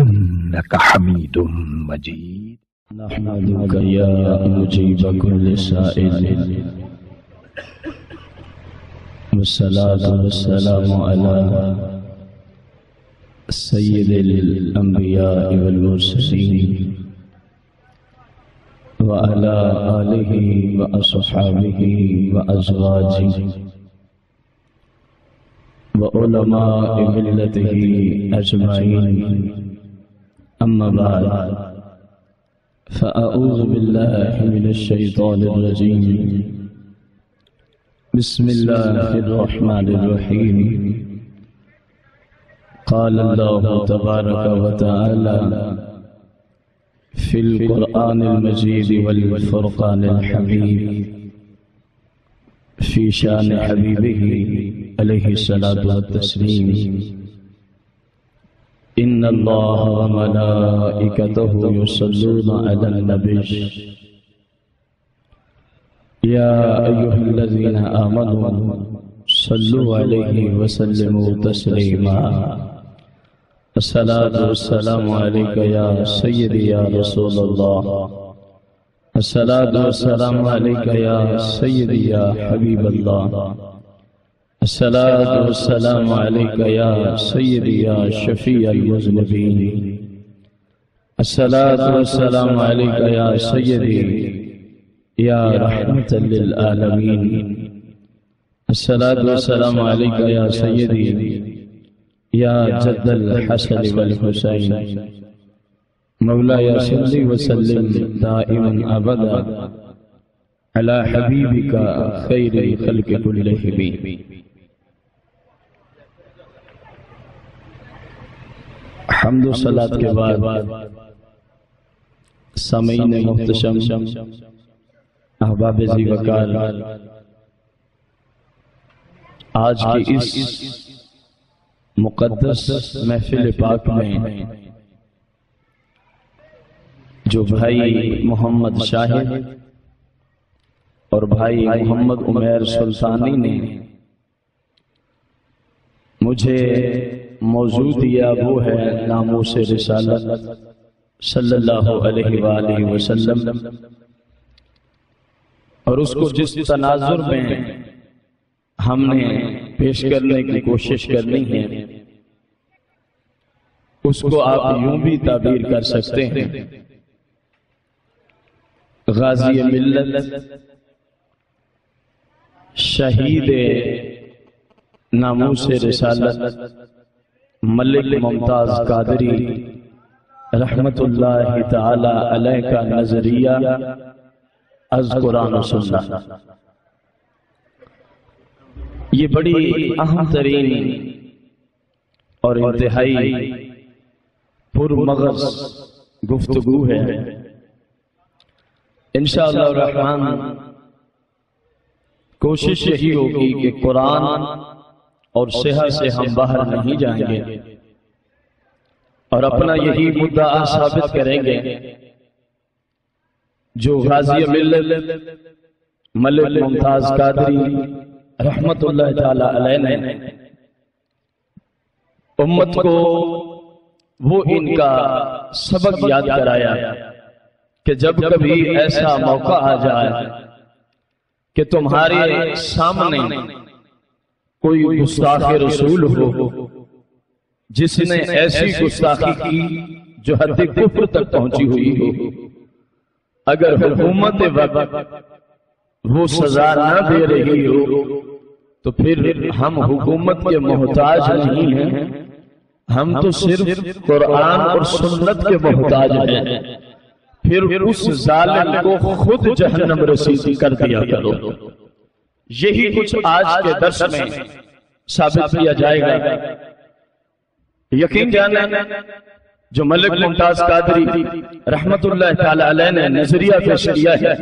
إنك حميد مجيد. نحمدك يا مجيب كل سائل. والصلاة والسلام على سيد الأنبياء والمرسلين وعلى آله وأصحابه وأزواجه وعلماء ملته أجمعين. أما بعد، فأعوذ بالله من الشيطان الرجيم. بسم الله الرحمن الرحيم. قال الله تبارك وتعالى في القرآن المجيد والفرقان الحميد في شان حبيبه عليه الصلاة والتسليم. إن الله وملائكته يصلون على النبي. يا أيها الذين آمنوا صلوا عليه وسلموا تسليما. الصلاة والسلام عليك يا سيدي يا رسول الله. الصلاة والسلام عليك يا سيدي يا حبيب الله. الصلاة والسلام عليك يا سيدي يا شفيع المذنبين. الصلاة والسلام عليك يا سيدي يا رحمة للعالمين. الصلاة والسلام عليك يا سيدي يا جد الحسن والحسين. مولاي صل وسلم دائما أبدا على حبيبك خير الخلق كلهم. حمد و صلاة کے بعد سامعین محتشم احباب زی وکال آج کی اس مقدس محفل پاک میں جو بھائی محمد شاہد اور بھائی محمد عمیر سلطانی نے مجھے موضوع دیا وہ ہے ناموس رسالت صلی اللہ علیہ وآلہ وسلم۔ اور اس کو جس تناظر میں ہم نے پیش کرنے کی کوشش کرنی ہے، اس کو آپ یوں بھی تعبیر کر سکتے ہیں۔ غازی ملت، شہید ناموس رسالت ملک ممتاز قادری رحمت اللہ تعالی علیہ کا نظریہ، از قرآن و سننا یہ بڑی اہم ترین اور انتہائی پر مغز گفتگو ہے۔ انشاءاللہ الرحمن کوشش یہی ہوگی کہ قرآن اور صحت سے ہم باہر نہیں جائیں گے۔ اور اپنا یہی مدعا ثابت کریں گے۔ جو غازی ملت ملک ممتاز قادری رحمت اللہ تعالی علیہ نے امت کو وہ ان کا سبق یاد کرایا کہ جب کبھی ایسا موقع آ جائے کہ تمہارے سامنے کوئی گستاخ رسول ہو جس نے ایسی گستاخی کی جو حد کفر تک پہنچی ہوئی ہو۔ اگر حکومت وقت وہ سزا نہ دے رہی ہو تو پھر ہم حکومت کے محتاج نہیں ہیں۔ ہم تو صرف قرآن اور سنت کے محتاج ہیں۔ پھر اس ظالم کو خود جہنم رسیدی کر دیا کرو۔ یہی کچھ آج کے درس میں ثابت کیا جائے گا۔ یقین جانا جو ملک ممتاز قادری رحمت اللہ تعالی علیہ نے نظریہ پیش کیا ہے۔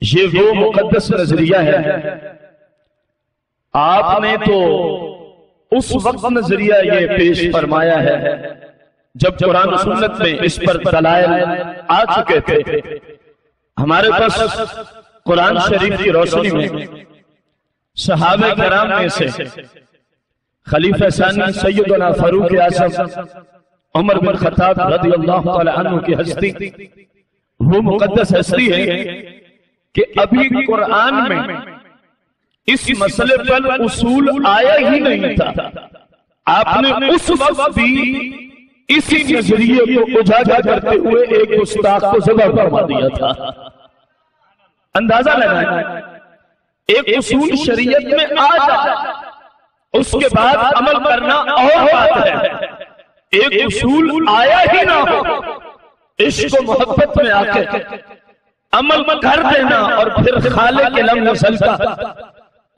یہ وہ مقدس نظریہ ہے۔ آپ نے تو اس وقت نظریہ یہ پیش فرمایا ہے۔ جب قرآن و سنت میں اس پر دلائل آ چکے تھے۔ ہمارے پاس قرآن شریف کی روشنی میں صحابہ کرام میں سے خلیفہ ثانی سیدنا فاروق اعظم عمر بن خطاب رضی اللہ تعالی عنہ کی ہستی وہ مقدس ہستی ہے کہ ابھی قرآن میں اس مسئلے پر اصول آیا ہی نہیں تھا۔ آپ نے اس وقت بھی اسی نظریے کو اجاگر کرتے ہوئے ایک گستاخ کو ذبح فرما دیا تھا۔ اندازہ لگائیں۔ ایک اصول شریعت میں آ جائے۔ اس کے بعد عمل کرنا اور بات ہے۔ ایک اصول آیا ہی نہ ہو۔ عشق و محبت میں آ کے۔ عمل کر دینا اور پھر خالق کے لم نسل کا۔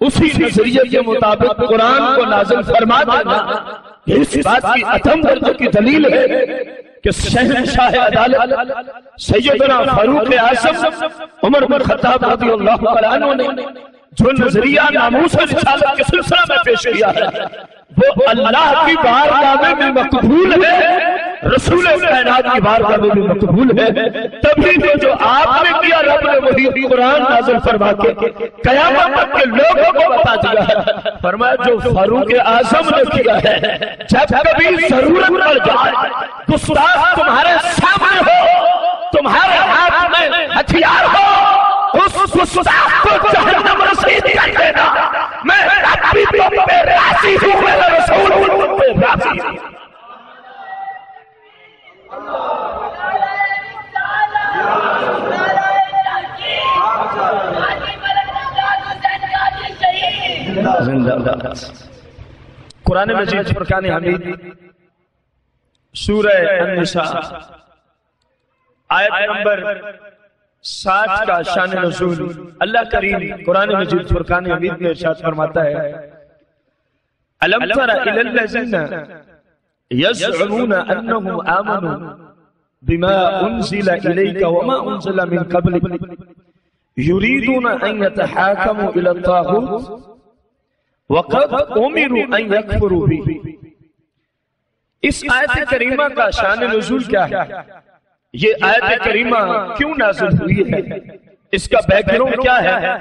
اسی نظریے کے مطابق قرآن کو نازل فرما دینا۔ اس بات کی اتم درد کی دلیل ہے۔ کہ شہنشاہ عدالت سیدنا فاروق اعظم عمر بن خطاب رضی اللہ عنہ نے جو نظریہ ناموس رسالت کے سلسلہ میں پیش کیا ہے، وہ اللہ کی بارگاہ میں بھی مقبول ہے، رسول کائنات کی بارگاہ میں بھی مقبول ہے۔ تبھی تو جو آپ نے کیا رب نے وہی قرآن نازل فرما کے قیامت تک کے لوگوں کو بتا دیا ہے۔ فرمایا، جو فاروق اعظم نے کیا ہے، جب کبھی ضرورت پڑ جائے، گستاخ تمہارے سامنے ہو، تمہارے ہاتھ میں ہتھیار ہو اس گستاخ کو جہنم رسید کر دینا۔ میں رب بھی تم پہ راضی ہوں میرا رسول تم پہ راضی ہوں۔ قرآن مجید فرقان حمید۔ سورہ النساء۔ آیت نمبر سات کا شان نزول اللہ کریم قرآن مجید فرقان حمید میں ارشاد فرماتا ہے۔ الم تر الى الذين يزعمون انهم امنوا بما انزل اليك وما انزل من قبلك يريدون ان يتحاكموا الى الطاغوت وقد امروا ان يكفروا به اس آیت کریمہ کا شان نزول کیا ہے؟ یہ آیت کریمہ کیوں نازل ہوئی ہے؟ اس کا بیک گراؤنڈ کیا ہے؟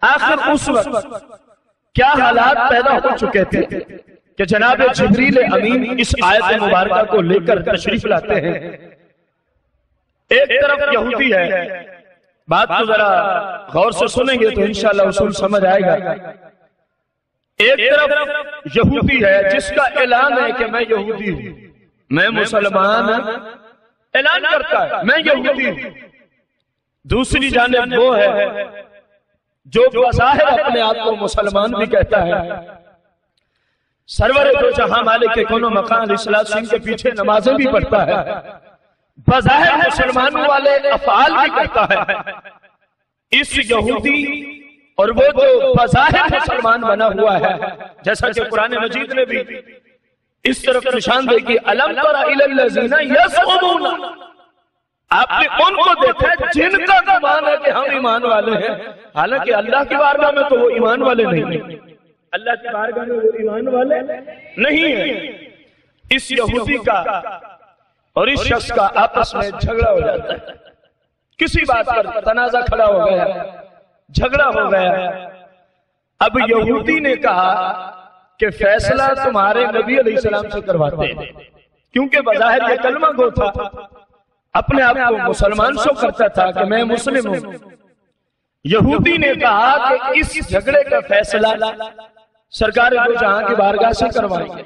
آخر اس وقت کیا حالات پیدا ہو چکے تھے؟ کہ جناب جبریل امین اس آیت مبارکہ کو لے کر تشریف لاتے ہیں۔ ایک طرف یہودی ہے۔ بات تو ذرا غور سے سنیں گے تو انشاءاللہ اصول سمجھ آئے گا۔ ایک طرف یہودی ہے جس کا اعلان ہے کہ میں یہودی ہوں۔ میں مسلمان اعلان کرتا ہے میں یہودی ہوں دوسری جانب وہ ہے جو بظاہر اپنے آپ کو مسلمان بھی کہتا ہے۔ سرور دو جہاں مالک کے کونوں مقام اصلاح سنگھ کے پیچھے نمازیں بھی پڑھتا ہے۔ بظاہر مسلمانوں والے افعال بھی کرتا ہے۔ اس یہودی اور وہ جو بظاہر مسلمان بنا ہوا ہے جیسا کہ قرآن مجید نے بھی۔ اس طرف نشان دے کہ الم آپ نے ان کو دیکھا ہے جن کا گمان ہے کہ ہم ایمان والے ہیں۔ حالانکہ اللہ کی بارگاہ میں تو وہ ایمان والے نہیں ہیں۔ اللہ کی بارگاہ میں وہ ایمان والے نہیں ہیں۔ اس یہودی کا اور اس شخص کا آپس میں جھگڑا ہو جاتا ہے۔ کسی بات پر تنازع کھڑا ہو گیا، جھگڑا ہو گیا۔ اب یہودی نے کہا کہ فیصلہ تمہارے نبی علیہ السلام سے کرواتے ہیں۔ کیونکہ بظاہر یہ کلمہ گو تھا۔ اپنے آپ کو مسلمان شو کرتا تھا کہ میں مسلم ہوں۔ یہودی نے کہا کہ اس جھگڑے کا فیصلہ سرکار دو جہاں کی بارگاہ سے کروائیں گے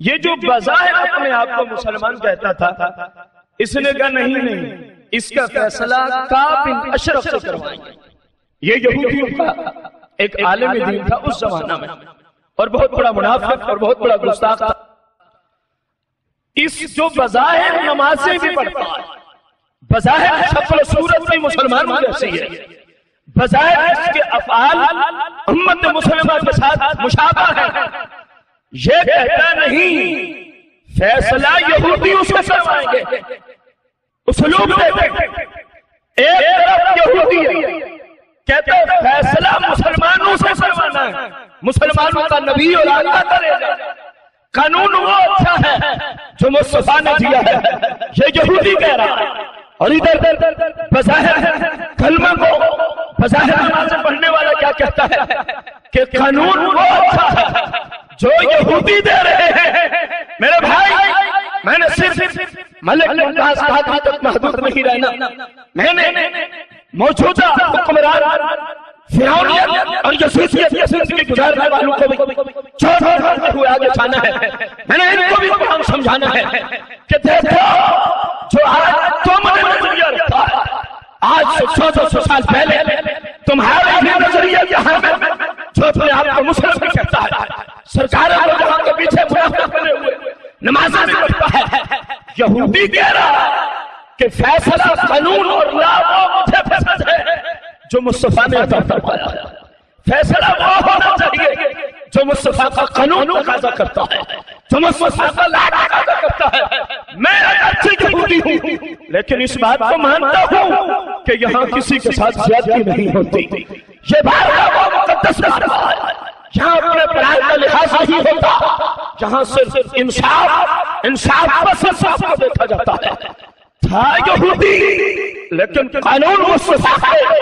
یہ جو بظاہر اپنے آپ کو مسلمان کہتا تھا اس نے کہا نہیں نہیں اس کا فیصلہ کابن اشرف سے کروائیں گے یہ یہودیوں کا ایک عالم دین تھا اس زمانہ میں۔ اور بہت بڑا منافق اور بہت بڑا گستاخ اس جو بظاہر نمازیں بھی پڑھتا ہے، بظاہر شکل و صورت بھی مسلمان جیسی ہے۔ بظاہر اس کے افعال امت مسلمہ کے ساتھ مشابہ ہے یہ کہتا نہیں، فیصلہ یہودیوں سے کروائیں گے۔ اسلوب دیتے ایک طرف یہودی ہے کہتے ہیں فیصلہ مسلمانوں سے کروانا ہے۔ مسلمانوں کا نبی اور آقا کرے گا قانون وہ اچھا ہے جو مصطفیٰ نے دیا ہے۔ یہ یہودی کہہ رہا ہے۔ اور ادھر بظاہر کلمہ کو بظاہر نماز پڑھنے والا کیا کہتا ہے؟ کہ قانون وہ اچھا ہے جو یہودی دے رہے ہیں۔ میرے بھائی میں نے صرف ملک ممتاز قادری تک محدود نہیں رہنا۔ میں نے موجودہ حکمران اور یسوسیت کی زندگی گزارنے والوں کو بھی چھوڑ چھوڑ ہوئے آگے جانا ہے۔ میں نے ان کو بھی قرآن سمجھانا ہے کہ دیکھو، جو آج تم نے نظریہ رکھا ہے، آج سے سو سو سو سال پہلے تمہارا بھی نظریہ یہاں میں جو اپنے آپ کو مسلم بھی کہتا ہے سرکار کو جہاں کے پیچھے منافع کرے ہوئے، نمازیں بھی پڑھتا ہے۔ یہودی کہہ رہا کہ فیصلہ قانون اور لا وہ مجھے پسند ہے۔ جو مصطفیٰ نے عطا فرمایا فیصلہ وہ ہونا چاہیے جو مصطفیٰ کا قانون تقاضا کرتا ہے۔ جو مصطفیٰ کا لا تقاضا کرتا ہے۔ میں اچھی یہودی ہوں، لیکن اس بات کو مانتا ہوں کہ یہاں کسی کے ساتھ زیادتی نہیں ہوتی۔ یہ بات وہ مقدس رہا ہے۔ یہاں اپنے پڑھائی کا لحاظ نہیں ہوتا۔ جہاں صرف انصاف انصاف بس انصاف کو دیکھا جاتا ہے۔ تھا۔ یہودی لیکن قانون مصطفیٰ کو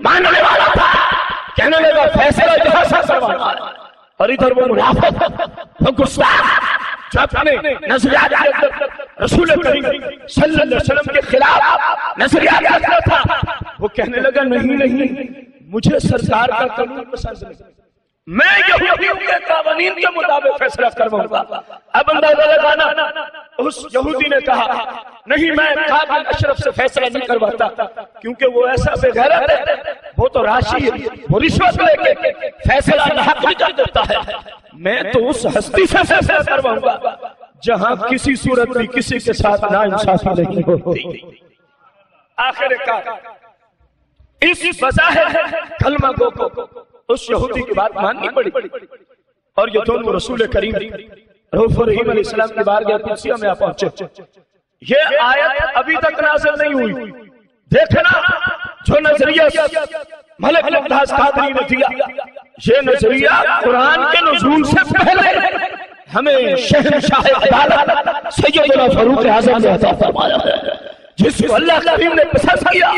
ماننے والا تھا۔ کہنے لگا، فیصلہ یہاں سے کروانا ہے۔ اور ادھر وہ منافق وہ گستاخ، جو اپنے نظریات کے اندر رسول کریم صلی اللہ علیہ وسلم کے خلاف نظریات رکھتا تھا۔ وہ کہنے لگا، نہیں نہیں، مجھے سرکار کا قانون پسند نہیں۔ میں یہودیوں کے قوانین کے مطابق فیصلہ کرواؤں گا۔ اب اندازہ لگانا اس یہودی نے کہا، نہیں، میں قابل اشرف سے فیصلہ نہیں کرواتا، کیونکہ وہ ایسا بے غیرت ہے، وہ تو راشی ہے، وہ رشوت لے کے فیصلہ نحق نہیں کر دیتا ہے. میں تو اس ہستی سے فیصلہ کرواؤں گا، جہاں کسی صورت بھی کسی کے ساتھ نا انصافی نہیں ہوتی۔ آخر کا، اس بظاہر کلمہ گو کو اس یہودی کی بات ماننی پڑی اور یہ دونوں رسول کریم روف رحیم علیہ السلام کی بار گیا قدسیہ میں آپ پہنچے۔ یہ آیت ابھی تک نازل نہیں ہوئی۔ دیکھنا جو نظریہ ملک ممتاز قادری نے دیا، یہ نظریہ قرآن کے نزول سے پہلے ہمیں شہنشاہ عدالت سیدنا فاروق اعظم نے عطا فرمایا ہے۔ جس کو اللہ کریم نے پسند کیا،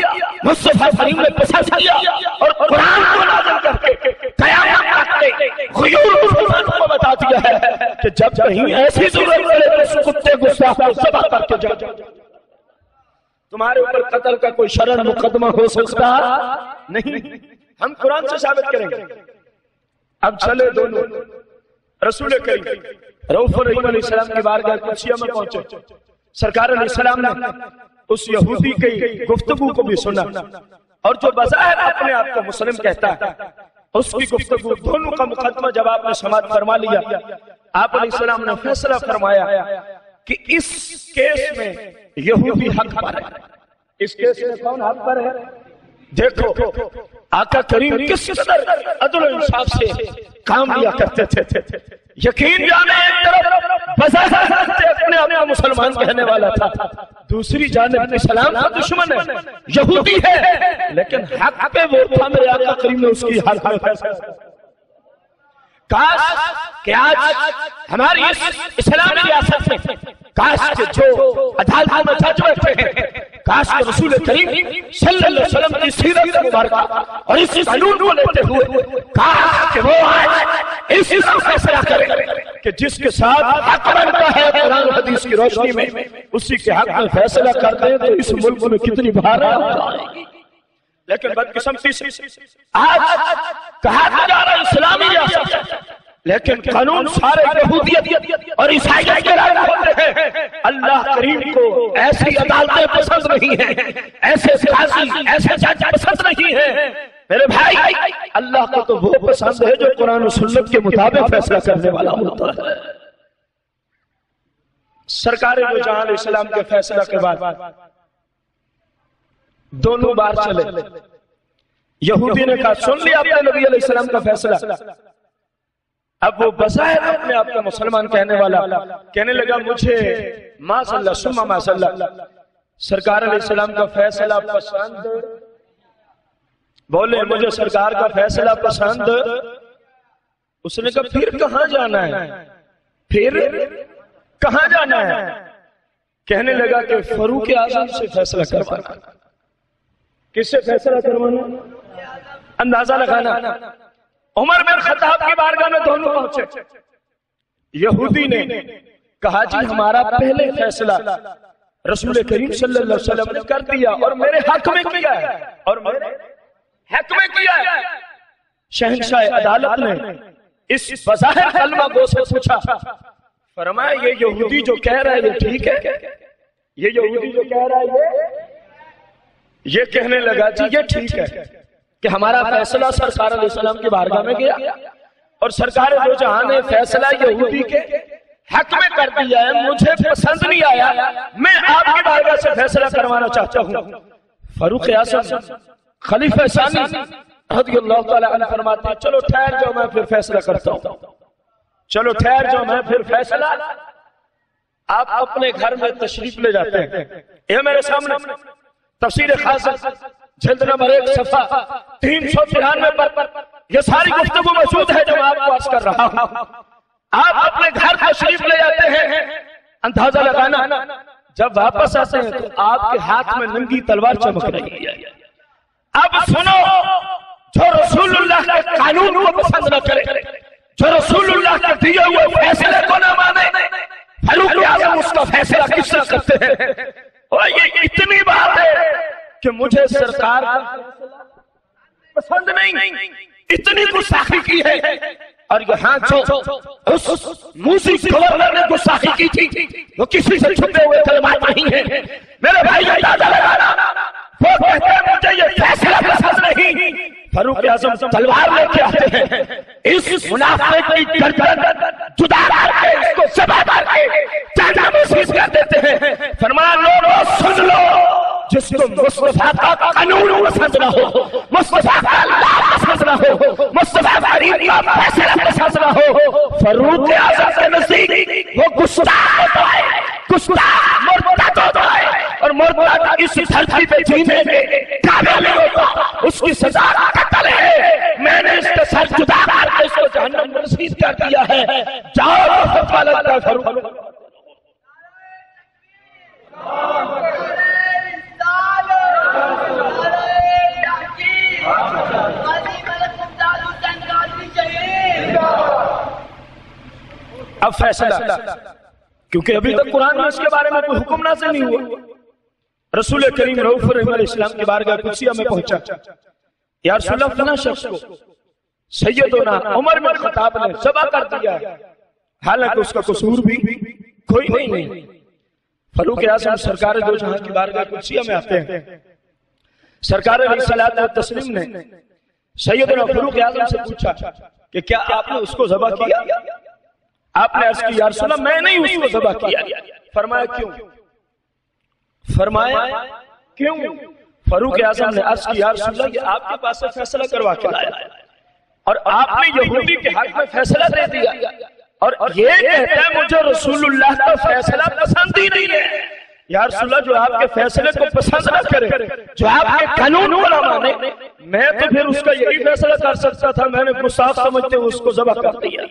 مصطفیٰ کریم نے پسند کیا اور قرآن کو نازل کر کے قیامت تک کے غیور مسلمانوں کو بتا دیا ہے کہ جب کہیں ایسی ضرورت پڑے تو اس کتے گستاخ کو ذبح کر کے جا تمہارے اوپر قتل کا کوئی شرر مقدمہ ہو سکتا نہیں۔ ہم قرآن سے ثابت کریں گے۔ اب چلے دونوں۔ رسول کریم روف الرحیم علیہ السلام کی بارگاہ قدسیہ میں پہنچے۔ سرکار علیہ السلام نے اس یہودی کی گفتگو کو بھی سنا۔ اور جو بظاہر اپنے آپ کو مسلم کہتا ہے، اس کی گفتگو دونوں کا مقدمہ جب آپ نے سماعت فرما لیا، آپ علیہ السلام نے فیصلہ فرمایا کہ اس کیس میں یہودی حق پر ہے۔ اس کیس میں کون حق پر ہے؟ دیکھو آقا کریم کس قدر عدل و انصاف سے کام لیا کرتے تھے؟ یقین جانے ایک طرف بظاہر اپنے آپ کو مسلمان کہنے والا تھا۔ دوسری جانب اسلام کا دشمن ہے۔ یہودی ہے۔ لیکن حق پہ وہ تھا میرے آقا کریم نے اس کی حق میں فیصلہ کاش کہ آج ہماری اس اسلامی ریاست میں کاش کہ جو عدالتوں میں جج بیٹھے ہیں کاش کہ رسول کریم صلی اللہ علیہ وسلم کی سیرت مبارکہ۔ اور اس قانون کو لیتے ہوئے کاش کہ وہ آج اس کا فیصلہ کرے کہ جس کے ساتھ حق بنتا ہے قرآن حدیث کی روشنی میں، اسی کے حق میں فیصلہ کرتے ہیں تو اس ملک میں کتنی بھار ہے لیکن بدقسمتی سے آج کہا جا رہا اسلامی ریاست۔ لیکن قانون سارے یہودیت اور عیسائیت کے لاگو ہوتے ہیں اللہ کریم کو ایسی عدالتیں پسند نہیں ہیں۔ ایسے سیاسی ایسے جج پسند نہیں ہیں۔ میرے بھائی اللہ کو تو وہ پسند ہے جو قرآن و سنت کے مطابق فیصلہ کرنے والا ہوتا ہے۔ سرکار دو جہاں علیہ السلام کے فیصلہ کے بعد دونوں بار چلے۔ یہودی نے کہا سن لیا اپنے نبی علیہ السلام کا فیصلہ۔ اب وہ بظاہر اپنے آپ کا مسلمان کہنے والا کہنے لگا، مجھے ما صلی اللہ سما ما صلی اللہ سرکار علیہ السلام کا فیصلہ پسند۔ بولے، مجھے سرکار کا فیصلہ پسند۔ اس نے کہا، پھر کہاں جانا ہے؟ پھر کہاں جانا ہے؟ کہنے لگا کہ فروخ اعظم سے فیصلہ کروانا۔ کس سے فیصلہ کروانا؟ اندازہ لگانا۔ عمر بن خطاب کی بارگاہ میں دونوں پہنچے۔ یہودی نے کہا جی ہمارا پہلے فیصلہ رسول کریم صلی اللہ علیہ وسلم نے کر دیا اور میرے حق میں کیا ہے۔ اور میرے حق میں کیا ہے۔ شہنشاہ عدالت نے اس بظاہر کلمہ گو سے پوچھا فرمایا یہ یہودی جو کہہ رہا ہے یہ ٹھیک ہے؟ یہ یہودی جو کہہ رہا ہے یہ کہنے لگا جی یہ ٹھیک ہے۔ کہ ہمارا فیصلہ سرکار علیہ السلام کی بارگاہ میں گیا اور سرکار دو جہاں نے فیصلہ یہودی کے حق میں کر دیا ہے، مجھے پسند نہیں آیا۔ میں آپ کی بارگاہ سے فیصلہ کروانا چاہتا ہوں۔ فاروق اعظم، خلیفہ ثانی رضی اللہ تعالی عنہ فرماتے ہیں، چلو ٹھہر جاؤ، میں پھر فیصلہ کرتا ہوں۔ چلو ٹھہر جاؤ، میں پھر فیصلہ۔ آپ اپنے گھر میں تشریف لے جاتے ہیں۔ یہ میرے سامنے تفسیر خاص جلد نمبر ایک صفحہ تین سو ترانوے پر یہ ساری گفتگو موجود ہے جو آپ کو عرض کر رہا ہوں۔ آپ اپنے گھر تشریف لے جاتے ہیں۔ اندازہ لگانا، جب واپس آتے ہیں تو آپ کے ہاتھ میں ننگی تلوار چمک رہی ہے۔ اب سنو، جو رسول اللہ کے قانون کو پسند نہ کرے، جو رسول اللہ کے دیے ہوئے فیصلے کو نہ مانے، فاروق اعظم اس کا فیصلہ کس طرح کرتے ہیں؟ اور یہ اتنی بات ہے کہ مجھے سرکار پسند نہیں اتنی گستاخی کی ہے۔ اور یہاں جو اس موسی گورنر نے گستاخی کی تھی وہ کسی سے چھپے ہوئے کلمات نہیں ہیں۔ میرے بھائی اندازہ لگانا۔ وہ کہتے ہیں مجھے یہ فیصلہ پسند نہیں۔ فاروق اعظم تلوار لے کے آتے ہیں۔ اس منافق کی گردن جدا کر کے اس کو سبا کر کے جانا محسوس کر دیتے ہیں۔ فرمان لوگوں سن لو۔ جس کو مصطفیٰ کا قانون پسند نہ ہو مصطفیٰ کا اللہ پسند نہ ہو مصطفیٰ غریب کا فیصلہ پسند نہ ہو۔ فاروق اعظم کے نزدیک وہ گستاخ ہوتا ہے گستاخ مرتد ہوتا ہے۔ اور مرتد اس دھرتی پہ جینے کے قابل نہیں ہوتا اس کی سزا قتل ہے۔ میں نے اس کے سر جدا کر کے اس کو جہنم میں رسید کر دیا ہے۔ جاؤ فتوہ لگتا ہے فاروق اب فیصلہ کیونکہ ابھی تک قرآن میں اس کے بارے میں کوئی حکم نازل نہیں ہوا۔ رسول کریم رعوف رحم علیہ السلام کی بارگاہ قدسیہ میں پہنچا۔ یا رسول اللہ، فلاں شخص کو سیدنا عمر بن خطاب نے سبا کر دیا ہے۔ حالانکہ اس کا قصور بھی کوئی نہیں ہے۔ فاروق اعظم سرکار دو جہاں کی بارگاہ قدسیہ میں آتے ہیں۔ سرکار علیہ الصلوۃ والتسلیم نے سیدنا فاروق اعظم سے پوچھا کہ کیا آپ نے اس کو ذبح کیا؟ آپ نے عرض کی، یا رسول اللہ، میں نہیں اس کو ذبح کیا۔ فرمایا، کیوں؟ فرمایا، کیوں؟ فاروق اعظم نے عرض کی، یا رسول اللہ، یہ آپ کے پاس سے فیصلہ کروا کے لایا۔ اور آپ نے یہودی کے حق میں فیصلہ دے دیا۔ اور یہ کہتا ہے، مجھے رسول اللہ کا فیصلہ پسند ہی نہیں ہے۔ یا رسول اللہ، جو آپ کے فیصلے کو پسند نہ کرے، جو آپ کے قانون کو نہ مانے، میں تو پھر اس کا یہی فیصلہ کر سکتا تھا۔ میں نے گستاخ سمجھتے ہوئے اس کو ذبح کر دیا۔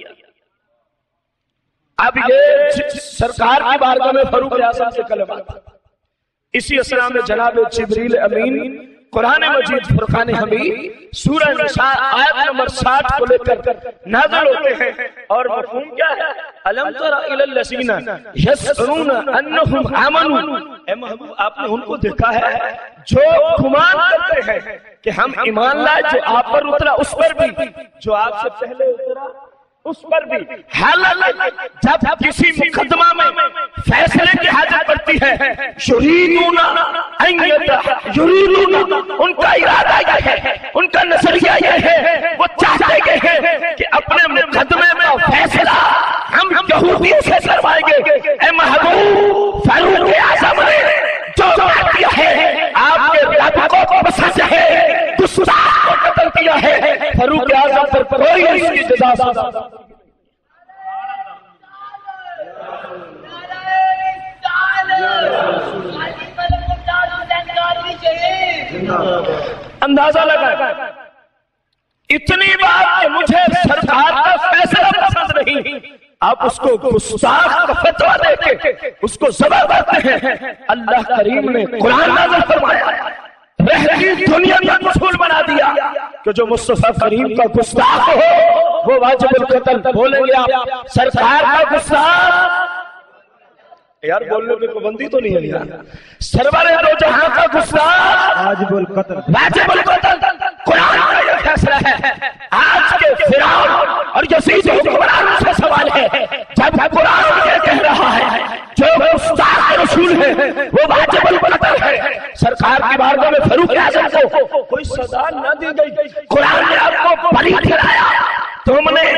اب یہ سرکار کی بارگاہ میں فاروق اعظم سے کلمات۔ اسی اسلام میں جناب جبریل امین، قرآن مجید، فرقان حمید، سورہ نساء، آیت نمبر ساٹھ کو لے کر نازل ہوتے ہیں۔ اور مفہوم کیا ہے؟ علم تر الى اللذین یسرون انہم آمنوا اے محبوب، آپ نے ان کو دیکھا ہے جو گمان کرتے ہیں کہ ہم ایمان لائے، جو آپ پر اترا، اس پر بھی۔ جو آپ سے پہلے اترا اس پر بھی حالت جب کسی مقدمہ میں فیصلے کی حاجت پڑتی ہے، یریدون یریدون ان کا ارادہ یہ ہے، ان کا نظریہ یہ ہے، وہ چاہتے یہ ہے کہ اپنے مقدمے میں فیصلہ ہم یہودیوں سے کروائیں گے۔ اے محبوب، فاروق اعظم نے جو کیا ہے، آپ کے رب کو پسند ہے، گستاخ کو قتل کیا ہے۔ فاروق اعظم پر کوئی اس کی جزا اندازہ لگا۔ اتنی بات کہ مجھے سرکار کا فیصلہ پسند نہیں۔ آپ اس کو گستاخ کا فتوہ دے کے اس کو زبر کرتے ہیں۔ اللہ کریم نے قرآن نازل فرمایا۔ رہتی دنیا میں مشغول بنا دیا کہ جو مصطفیٰ کریم کا گستاخ ہو، وہ واجب القتل بولیں گے آپ۔ سرکار کا گستاخ۔ یار بولنے میں پابندی تو نہیں ہے یار۔ سرور دو جہاں کا گستاخ۔ واجب القتل۔ واجب القتل۔ قرآن کا یہ فیصلہ ہے۔ آج کے فرعون اور یزید حکمران سے سوال ہے۔ جب قرآن یہ کہہ رہا ہے جو گستاخ رسول ہے وہ واجب القتل ہے۔ سرکار کی بارگاہ میں فاروق اعظم کو کوئی سزا نہ دی گئی۔ قرآن نے آپ کو بری ٹھہرایا تم نے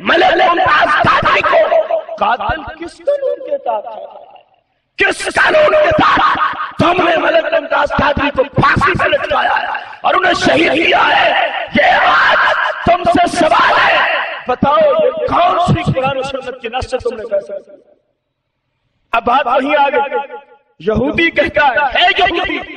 ملک ممتاز قادری کو قاتل کس قانون کے تحت کس قانون کے تحت تم نے ملک ممتاز قادری کو پھانسی پہ لٹکایا ہے اور انہیں شہید کیا ہے۔ یہ آج تم سے سوال ہے۔ بتاؤ، یہ کون سی قرآن و سنت کی نص سے تم نے کیسا اب بات وہیں آگے یہودی کہتا ہے ہے یہودی،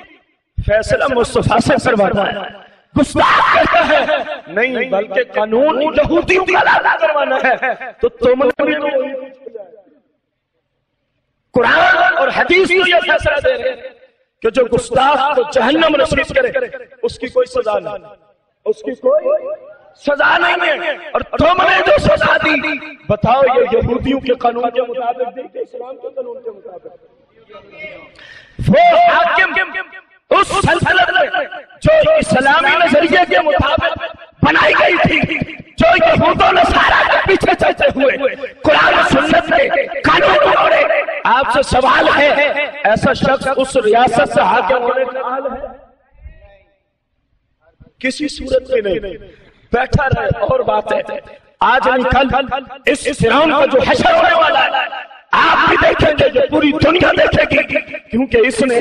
فیصلہ مصطفیٰ سے کروانا ہے۔ گستاخ کہتا ہے۔ نہیں بلکہ قانون یہودیوں کا لاگا کروانا ہے۔ تو تم نے بھی قرآن اور حدیث کو یہ فیصلہ دے رہے ہیں کہ جو گستاخ کو جہنم نصیب کرے اس کی کوئی سزا نہیں۔ اس کی کوئی سزا نہیں ہے۔ اور تم نے جو سزا دی بتاؤ یہ یہودیوں کے قانون کے مطابق دی کہ اسلام کے قانون کے مطابق؟ وہ حاکم اس سلطنت میں جو اسلامی نظریے کے مطابق بنائی گئی تھی، جو یہود و نصارہ کے پیچھے چلتے ہوئے قرآن و سنت کے قانون توڑے آپ سے سوال ہے، ایسا شخص اس ریاست سے حاکم ہونے کا حال ہے؟ کسی صورت میں نہیں، بیٹھا رہے اور بات ہے آج نہیں، کل، اس فرعون کا جو حشر ہونے والا ہے آپ بھی دیکھیں گے جو پوری دنیا دیکھے گی، کیونکہ اس نے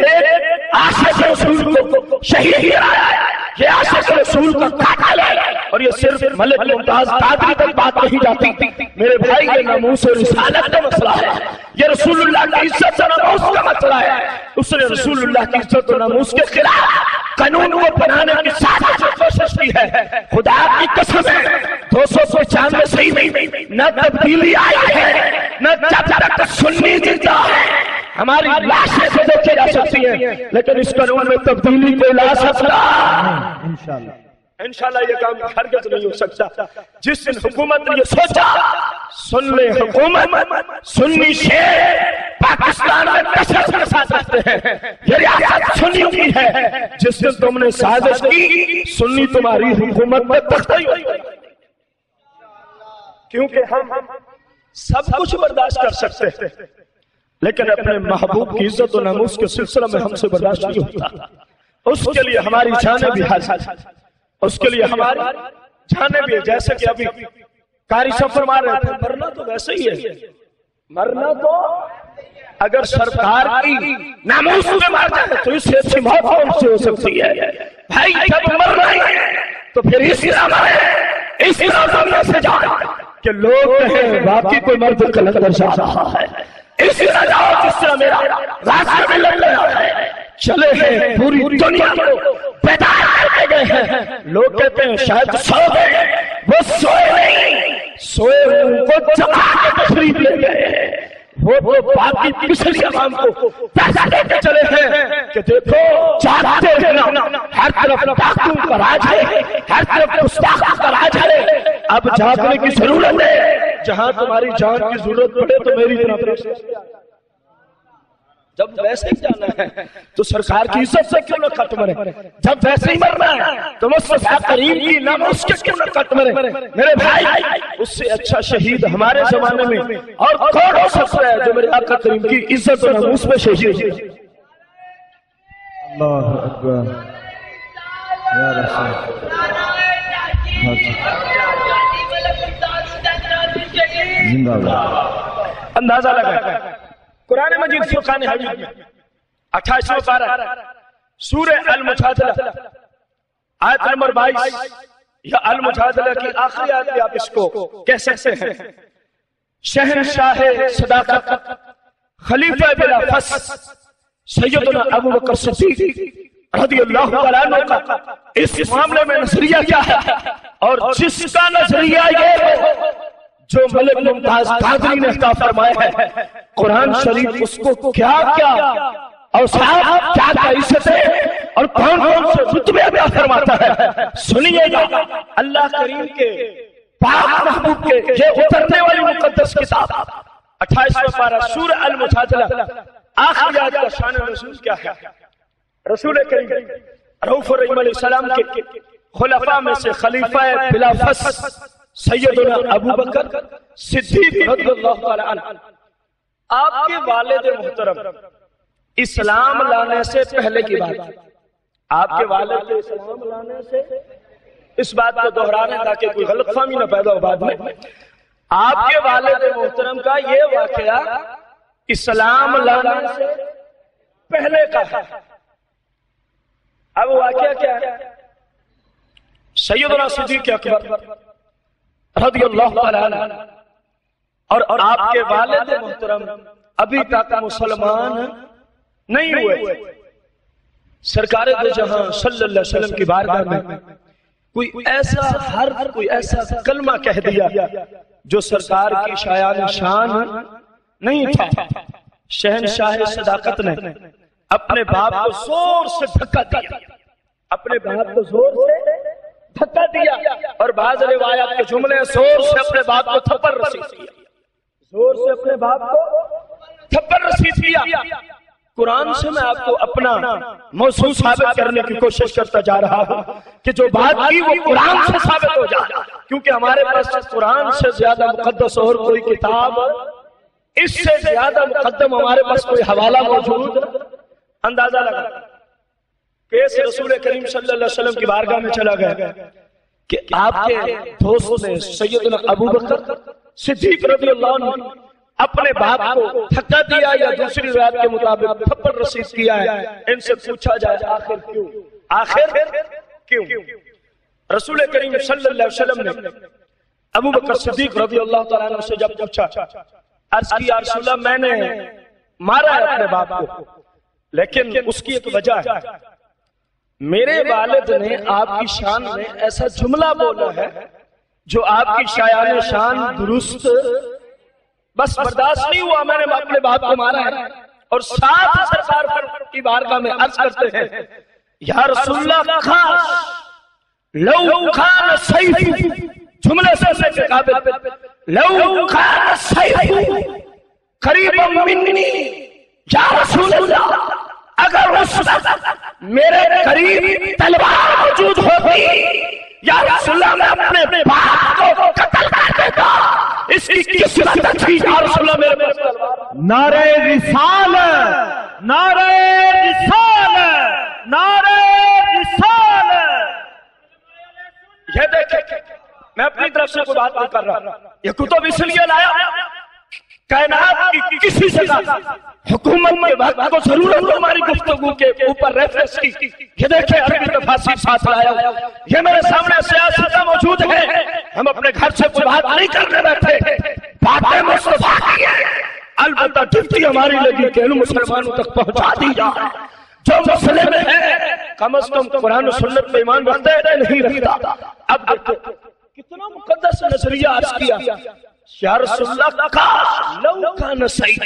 عاشق رسول کو شہید کرایا ہے یہ عاشق رسول کا قاتل ہے اور یہ صرف ملک ممتاز قادری تک بات نہیں جاتی۔ میرے بھائی، یہ ناموس و رسالت کا مسئلہ ہے۔ یہ رسول اللہ کی عزت و ناموس کا مسئلہ ہے۔ اس نے رسول اللہ کی عزت و ناموس کے خلاف قانون کو بنانے کی سازش و کوشش کی ہے۔ خدا کی قسم ہے، دو سو پچانوے صحیح نہیں نہ تبدیلی آئی ہے، نہ جب تک سنی زندہ ہے۔ ہماری لاشیں سے دیکھے جا سکتی ہیں لیکن اس قانون میں تبدیلی کوئی لا سکتا۔ انشاءاللہ۔ انشاءاللہ یہ کام ہرگز نہیں ہو سکتا۔ جس دن حکومت نے یہ سوچا سن لے حکومت سنی شیر پاکستان میں کثرت کے ساتھ رکھتے ہیں۔ یہ ریاست سنیوں کی ہے۔ جس دن تم نے سازش کی سنی تمہاری حکومت میں تختی ہوئی۔ کیونکہ ہم سب کچھ برداشت کر سکتے ہیں۔ لیکن اپنے محبوب کی عزت و ناموس کے سلسلہ میں ہم سے برداشت نہیں ہوتا۔ اس کے لیے ہماری جانیں بھی حاضر اس کے لیے ہماری جانیں بھی جیسے کہ ابھی کاری سفر مار رہے تھے مرنا تو ویسے ہی ہے۔ مرنا تو اگر سرکار کی ناموس میں مار جائے تو اس سے اچھی موت کون سے ہو سکتی ہے؟ بھائی جب مرنا ہے تو پھر اس طرح مرے اس طرح سے جاؤ کہ لوگ کہیں باقی کوئی مرد کلندر جا رہا ہے۔ اس طرح جس طرح میرا راستہ میں لگ گیا ہے۔ چلے ہیں پوری دنیا کو بیدار کرتے گئے ہیں۔ لوگ کہتے ہیں شاید سو گئے وہ سوئے نہیں۔ سوئے ان کو جما کے تشریف لے گئے ہیں۔ وہ باقی پچھلی عوام کو پیسہ دے کے چلے ہیں کہ دیکھو جاگتے رہنا ہر طرف ڈاکوں کا راج ہے ہر طرف گستاخوں کا راج ہے۔ اب جاگنے کی ضرورت ہے۔ جہاں تمہاری جان کی ضرورت پڑے تو میری طرف جب ویسے ہی جانا ہے تو سرکار کی عزت سے کیوں نہ کٹ مرے جب ویسے ہی مرنا ہے تو مصطفیٰ کریم کی نام اس کے کیوں نہ کٹ مرے میرے بھائی اس سے اچھا شہید ہمارے زمانے میں اور کون ہو سکتا ہے جو میرے آقا کریم کی عزت و ناموس میں شہید ہے اللہ اکبر۔ یا رسول۔ زندہ باد اندازہ لگا قرآن مجید فرقان حمید میں اٹھائیسو پارہ سورہ المجادلہ۔ آیت نمبر بائیس۔ یا المجادلہ کی آخری آیت بھی آپ اس کو کہہ سکتے ہیں۔ شہنشاہ صداقت، خلیفہ بلا فس سیدنا ابو بکر صدیق رضی اللہ تعالیٰ عنہ کا اس معاملے میں نظریہ کیا ہے؟ اور جس کا نظریہ یہ ہے جو ملک ممتاز قادری نے عطا فرمایا ہے قرآن شریف اس کو کیا کیا اور صاحب کیا کیا عزت ہے اور کون کون سے رتبے عطا فرماتا ہے؟ سنیے گا اللہ کریم کے پاک محبوب کے یہ اترنے والی مقدس کتاب۔ اٹھائیسواں پارہ سورہ المجادلہ آخری آیت کا شان رسول کیا ہے؟ رسول کریم رؤوف الرحیم علیہ السلام کے خلفاء میں سے خلیفہ بلا فس سیدنا ابو بکر صدیق رضی اللہ تعالی عنہ۔ آپ کے والد محترم اسلام لانے سے پہلے کی بات۔ آپ کے والد کے اسلام لانے سے اس بات کو دہرانے تاکہ کوئی غلط فہمی نہ پیدا ہو بعد میں۔ آپ کے والد محترم کا یہ واقعہ اسلام لانے سے پہلے کا ہے۔ اب واقعہ کیا ہے؟ سیدنا صدیق اکبر رضی اللہ تعالی اور آپ کے والد محترم ابھی تک مسلمان نہیں ہوئے۔ سرکار دو جہاں صلی اللہ علیہ وسلم کی بارگاہ میں کوئی ایسا ہر کوئی ایسا کلمہ کہہ دیا جو سرکار کی شایان شان نہیں تھا۔ شہنشاہ صداقت نے اپنے باپ کو زور سے دھکا دیا۔ اپنے باپ کو زور سے دھکا دیا اور بعض روایات کے جملے زور سے اپنے باپ کو تھپڑ رسید دیا۔ زور سے اپنے باپ کو تھپڑ رسید دیا۔ قرآن سے میں آپ کو اپنا موضوع ثابت کرنے کی کوشش کرتا جا رہا ہوں کہ جو بات کی وہ قرآن سے ثابت ہو جائے۔ کیونکہ ہمارے پاس قرآن سے زیادہ مقدس اور کوئی کتاب، اس سے زیادہ مقدم ہمارے پاس کوئی حوالہ موجود، اندازہ لگا۔ کہ اس رسول کریم صلی اللہ علیہ وسلم کی بارگاہ میں چلا گیا کہ آپ کے دوست نے سیدنا ابو بکر صدیق رضی اللہ عنہ اپنے باپ کو تھکا دیا یا دوسری روایت کے مطابق تھپڑ رسید کیا ہے؟ ان سے پوچھا جائے آخر کیوں؟ آخر کیوں؟ رسول کریم صلی اللہ علیہ وسلم نے ابو بکر صدیق رضی اللہ تعالیٰ عنہ سے جب پوچھا، عرض کی یا رسول اللہ، میں نے مارا ہے اپنے باپ کو، لیکن اس کی ایک وجہ ہے۔ میرے والد نے آپ کی شان میں ایسا جملہ بولا ہے جو آپ کی شایان شان درست بس برداشت نہیں ہوا میں نے اپنے باپ کو مارا ہے۔ اور ساتھ سرکار پر کی بارگاہ میں عرض کرتے ہیں یا رسول اللہ خاص لو خان سیف جملے سے سے کے قابل لو خان سیف قریب منی یا رسول اللہ۔ اگر اس وقت میرے قریب تلوار موجود ہوتی یا رسول اللہ میں اپنے باپ کو قتل کر دیتا اس کی قسمت تھی یا رسول اللہ میرے پاس نعرہ رسال نعرہ رسال نعرہ رسال یہ دیکھیں میں اپنی طرف سے کوئی بات نہیں کر رہا۔ یہ کتب اس لیے لایا۔ کائنات کی کسی سے حکومت کے وقت کو ضرورت ہماری گفتگو کے اوپر ریفرنس کی۔ یہ دیکھیں عربی تفاصیر ساتھ لایا یہ میرے سامنے سیاستہ موجود ہے۔ ہم اپنے گھر سے کوئی بات نہیں کرنے بیٹھے۔ باتیں مصطفیٰ کی ہیں۔ البتہ ڈیوٹی ہماری لگی کہ علم مسلمانوں تک پہنچا دی جائے جو مسئلے میں ہے، کم از کم قرآن و سنت پہ ایمان رکھتے ہیں نہیں رکھتا؟ اب دیکھو کتنا مقدس نظریہ عرض کیا۔ یا رسول اللہ کاش لو کان سعید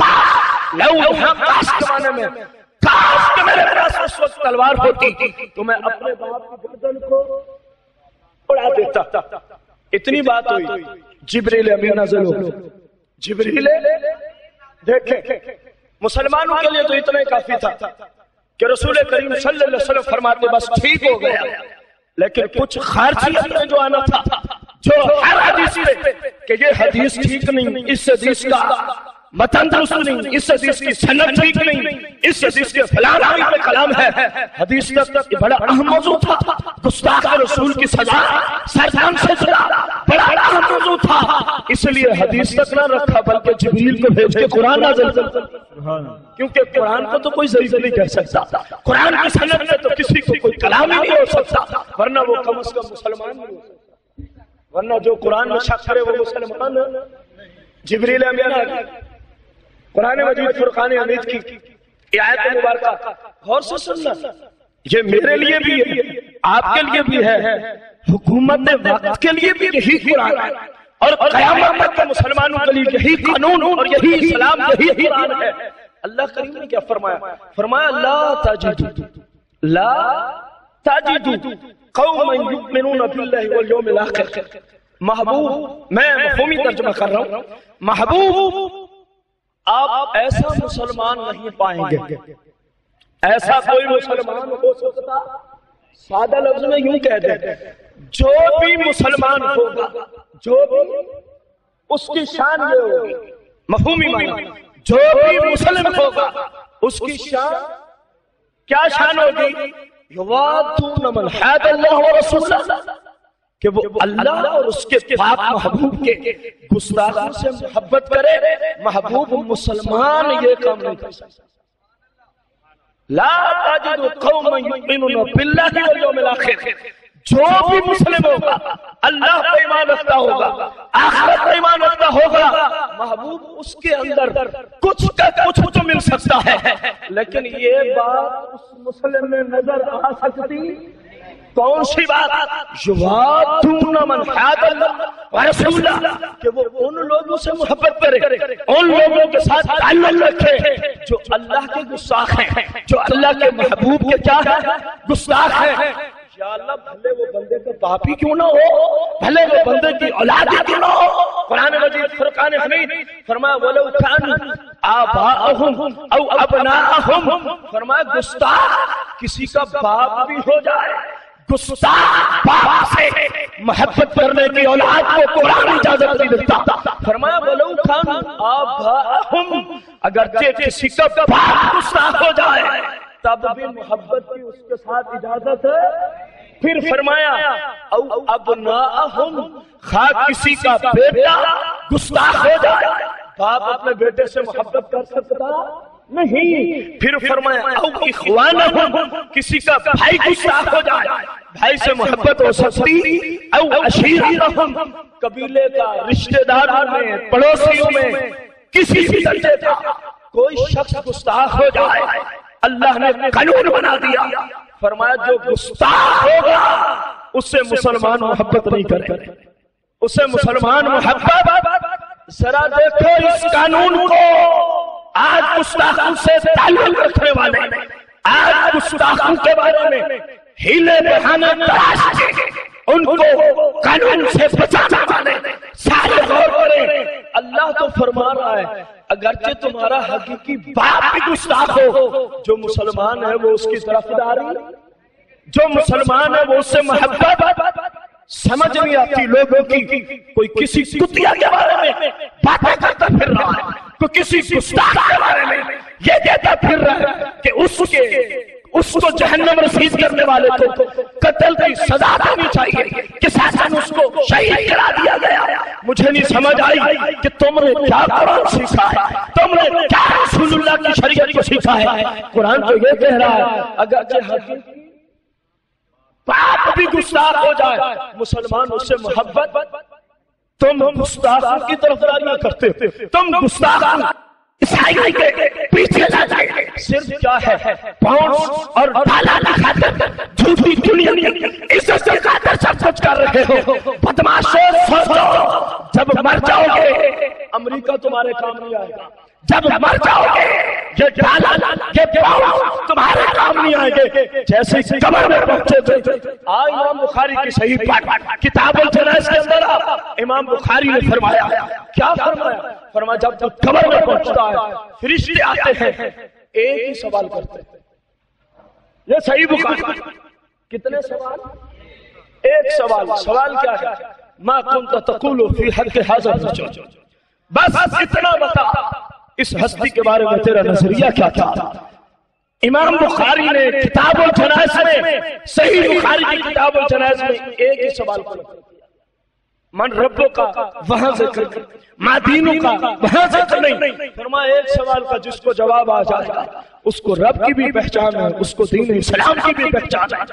کاش لو یہاں کاش کے معنی میں کاش کہ میرے پاس اس وقت تلوار ہوتی تو میں اپنے باپ کی گردن کو اڑا دیتا۔ اتنی بات ہوئی۔ جبریل امین نازل ہو۔ جبریل، دیکھیں، مسلمانوں کے لیے تو اتنا ہی کافی تھا کہ رسول کریم صلی اللہ علیہ وسلم فرماتے بس ٹھیک ہو گیا۔ لیکن کچھ خارجیت میں جو آنا تھا جو ہر حدیث پہ کہ یہ حدیث ٹھیک نہیں، اس حدیث کا متن درست نہیں، اس حدیث کی سنت ٹھیک نہیں، اس حدیث کے فلان آئی پہ کلام ہے۔ حدیث کا یہ بڑا اہم موضوع تھا۔ گستاخ رسول کی سزا سرکان سے جڑا بڑا اہم موضوع تھا۔ اس لیے حدیث تک نہ رکھا، بلکہ جبریل کو بھیج کے قرآن نازل کر۔ کیونکہ قرآن کو تو کوئی ضعیف نہیں کہہ سکتا۔ قرآن کی سنت میں تو کسی کو کوئی کلام ہی نہیں ہو سکتا، ورنہ وہ کم از کم مسلمان نہیں ہو سکتا۔ ورنہ جو قرآن میں شک کرے وہ مسلمان جبریل امین قرآن مجید فرقان حمید کی یہ آیت مبارکہ۔ غور سے سننا۔ یہ میرے لیے بھی ہے، آپ کے لیے بھی ہے۔ حکومت وقت کے لیے بھی یہی قرآن ہے۔ اور قیامت تک کے مسلمانوں کے لیے یہی قانون اور یہی اسلام، یہی قرآن ہے۔ اللہ کریم نے کیا فرمایا؟ فرمایا، لا تجدو لا تجدو۔ قوما یؤمنون باللہ والیوم الاخر محبوب، میں مفہومی ترجمہ کر رہا ہوں. محبوب، آپ ایسا مسلمان نہیں پائیں گے. ایسا کوئی مسلمان ہو سکتا؟ سادہ لفظ میں یوں کہہ دیں. جو بھی مسلمان ہوگا، جو بھی اس کی شان یہ ہوگی، مفہومی معنی، جو بھی مسلم ہوگا، اس کی شان کیا شان ہوگی؟ یوادون من حاد اللہ و رسول کہ وہ اللہ اور اس کے پاک محبوب کے گستاخوں سے محبت کرے، محبوب مسلمان یہ کام نہیں کر سکتا۔ لا تجد قوم یؤمنون باللہ والیوم الاخر جو بھی مسلم ہوگا، اللہ پر ایمان رکھتا ہوگا، آخرت پر ایمان رکھتا ہوگا، محبوب اس کے اندر کچھ کا کچھ تو مل سکتا ہے۔ لیکن یہ بات اس مسلم میں نظر آ سکتی۔ کون سی بات؟ یوادون من اللہ رسول اللہ کہ وہ ان لوگوں سے محبت کرے، ان لوگوں کے ساتھ تعلق رکھے، جو اللہ کے گستاخ ہیں، جو اللہ کے محبوب کے کیا ہے گستاخ ہیں۔ یا اللہ بھلے وہ بندے کے باپ ہی کیوں نہ ہو؟ بھلے وہ بندے کی اولاد ہی کیوں نہ ہو؟ قرآن مجید فرقان حمید فرمایا ولو کان آباءہم او ابناءہم. فرمایا گستاخ کسی کا باپ بھی ہو جائے گستاخ باپ سے محبت کرنے کی اولاد کو قرآن اجازت نہیں دیتا. فرمایا ولو کان آباءہم. اگرچہ کسی کا باپ گستاخ ہو جائے تب بھی محبت کی اس کے ساتھ اجازت ہے۔ پھر فرمایا، او ابناءہم، خواہ کسی کا بیٹا گستاخ ہو جائے، باپ اپنے بیٹے سے محبت کر سکتا نہیں۔ پھر فرمایا، او اخوانہم، کسی کا بھائی گستاخ ہو جائے، بھائی سے محبت ہو سکتی۔ او اشیرتہم قبیلے کا رشتہ داروں میں، پڑوسیوں میں، کسی بھی درجے کا کوئی شخص گستاخ ہو جائے۔ اللہ نے قانون بنا دیا۔ فرمایا جو گستاخ ہوگا، اس سے مسلمان محبت نہیں کرے۔ اس سے مسلمان محبت۔ ذرا دیکھو اس قانون کو۔ آج گستاخوں سے تعلق رکھنے والے۔ آج گستاخوں کے بارے میں ہیلے بہانے تلاش کے ان کو قانون سے بچانے والے سارے غور کریں۔ اللہ تو فرما رہا ہے، اگرچہ تمہارا حقیقی باپ بھی گستاخ ہو، جو مسلمان ہے وہ اس کی طرف داری جو مسلمان ہے وہ اس سے محبت، سمجھ نہیں آتی لوگوں کی کوئی کسی کتیا کے بارے میں باتیں کرتا پھر رہا ہے، کوئی کسی گستاخ کے بارے میں یہ کہتا پھر رہا ہے کہ اس کے اس کو جہنم رسید کرنے والے کو قتل کی سزا دینی چاہیے۔ کہ ساسن اس کو شہید کرا دیا گیا؟ مجھے نہیں سمجھ آئی کہ تم نے کیا قرآن سیکھا ہے۔ تم نے کیا رسول اللہ کی شریعت کو سیکھا ہے۔ قرآن تو یہ کہہ رہا ہے، اگر باپ بھی گستاخ ہو جائے، مسلمان اس سے محبت، تم گستاخوں کی طرف داریاں کرتے تم گستاخ عیسائی کے پیچھے نہ جائے۔ صرف کیا ہے؟ پاؤنڈ اور ڈالا نہ خاطر جھوٹی دنیا اس سے خاطر سب کچھ کر رہے ہو۔ بدماشوں سوچو، جب مر جاؤ گے، امریکہ تمہارے کام نہیں آئے گا۔ جب مر جاؤ گے، یہ ڈالا یہ پاؤنڈ تمہارے نہیں آئے گے، جیسے قبر میں پہنچے تھے۔ آج امام بخاری کی صحیح پاک کتاب الجنائز کے اندر امام بخاری نے فرمایا، کیا فرمایا؟ فرمایا، جب جب قبر میں پہنچتا ہے، فرشتے آتے ہیں، ایک ہی سوال کرتے ہیں۔ یہ صحیح بخاری۔ کتنے سوال؟ ایک سوال۔ سوال کیا ہے؟ ما کنت تقول فی حق حاضر بس اتنا بتا، اس ہستی کے بارے میں تیرا نظریہ کیا تھا؟ امام بخاری نے کتاب الجنائز میں، صحیح بخاری کی کتاب الجنائز میں ایک ہی سوال پر من ربوں کا، وہاں ذکر ماں دینوں کا، وہاں ذکر نہیں۔ فرمایا، ایک سوال کا جس کو جواب آ جائے۔ گا اس کو رب کی بھی پہچان ہے، اس کو دین اسلام کی بھی پہچان ہے.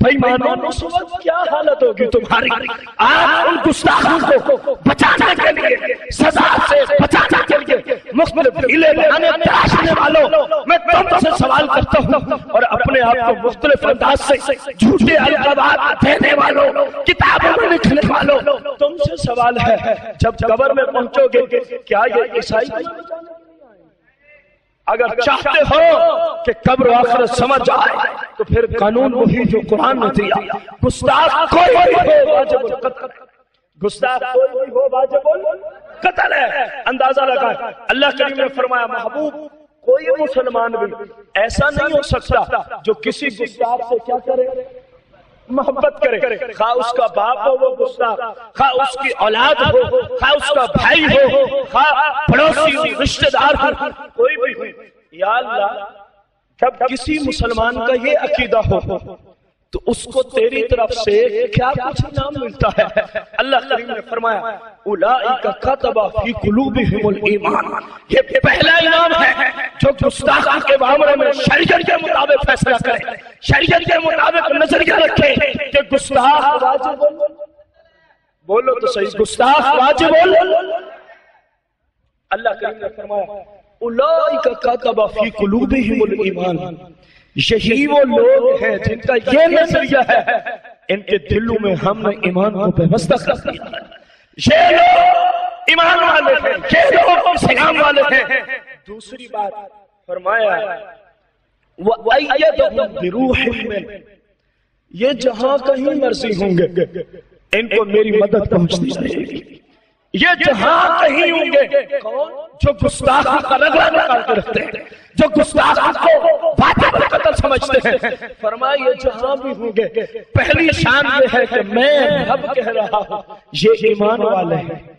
بھائی مانو، اس وقت کیا حالت ہوگی تمہاری؟ آپ ان گستاخوں کو بچانے کے لیے، سزا سے بچانے کے لیے مختلف ہیلے بنانے، تراشنے والوں میں تم سے سوال کرتا ہوں اور اپنے آپ کو مختلف انداز سے جھوٹے القابات دینے والوں، کتابوں میں لکھنے والوں، تم سے سوال ہے، جب قبر میں پہنچو گے کیا یہ عیسائی اگر چاہتے ہو کہ قبر و آخرت سمجھ آئے تو پھر قانون وہی جو قرآن نے دیا۔ گستاخ کوئی بھی ہو واجب القتل گستاخ کوئی بھی ہو واجب القتل ہے۔ اندازہ لگا اللہ کریم نے فرمایا محبوب کوئی مسلمان بھی ایسا نہیں ہو سکتا جو کسی گستاخ سے کیا کرے۔ محبت کرے، خواہ اس کا باپ ہو، وہ گستاخ، خواہ اس کی اولاد ہو، خواہ اس کا بھائی ہو، خواہ پڑوسی ہو، رشتہ دار ہو، کوئی بھی ہو۔ یا اللہ، جب کسی مسلمان کا یہ عقیدہ ہو تو اس کو تیری طرف سے کیا کچھ نام ملتا ہے؟ اللہ کریم نے فرمایا اولئک کتب فی قلوبہم الایمان۔ یہ پہلا انعام ہے جو گستاخ کے معاملے میں شریعت کے مطابق فیصلہ کرے۔ شریعت کے مطابق نظریہ رکھے کہ گستاخ واجب بولو تو صحیح، گستاخ واجب اللہ کریم نے فرمایا اولئک کتب فی قلوبہم الایمان۔ یہی وہ لوگ ہیں جن کا یہ نظریہ ہے، ان کے دلوں میں ہم نے ایمان کو بے کر دیا۔ یہ لوگ ایمان والے ہیں، یہ لوگ اسلام والے ہیں۔ دوسری بات، فرمایا وَأَيَّدَهُمْ بِرُوحٍ مِّنْ یہ جہاں کہیں مرضی ہوں گے، ان کو میری مدد پہنچتی رہے گی یہ جہاں کہیں ہوں گے، کون؟ جو گستاخ کا رگڑا نکال کے رکھتے ہیں، جو گستاخ کو واجب قتل سمجھتے ہیں۔ فرمائیے، جہاں بھی ہوں گے، پہلی شان یہ ہے کہ میں رب کہہ رہا ہوں، یہ ایمان والے ہیں۔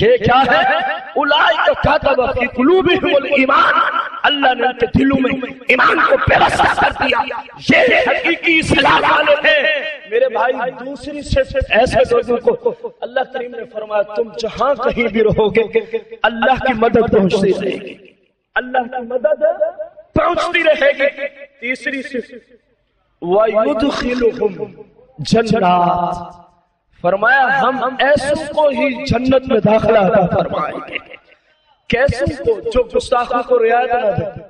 یہ کیا ہے؟ اولائک کاتب فی قلوبہم الایمان۔ اللہ نے ان کے دلوں میں ایمان کو پیوستہ کر دیا۔ یہ حقیقی اسلام والے ہیں۔ میرے بھائی، دوسری صرف ایسے لوگوں کو اللہ کریم نے فرمایا، تم جہاں کہیں بھی رہو گے، اللہ کی مدد پہنچتی رہے گی۔ اللہ کی مدد پہنچتی رہے گی۔ تیسری صرف، وَيُدْخِلُهُمْ جَنَّاتِ۔ فرمایا، ہم ایسوں کو ہی جنت میں داخلہ عطا فرمائیں گے۔ کیسوں کو؟ جو گستاخوں کو رعایت نہ دے۔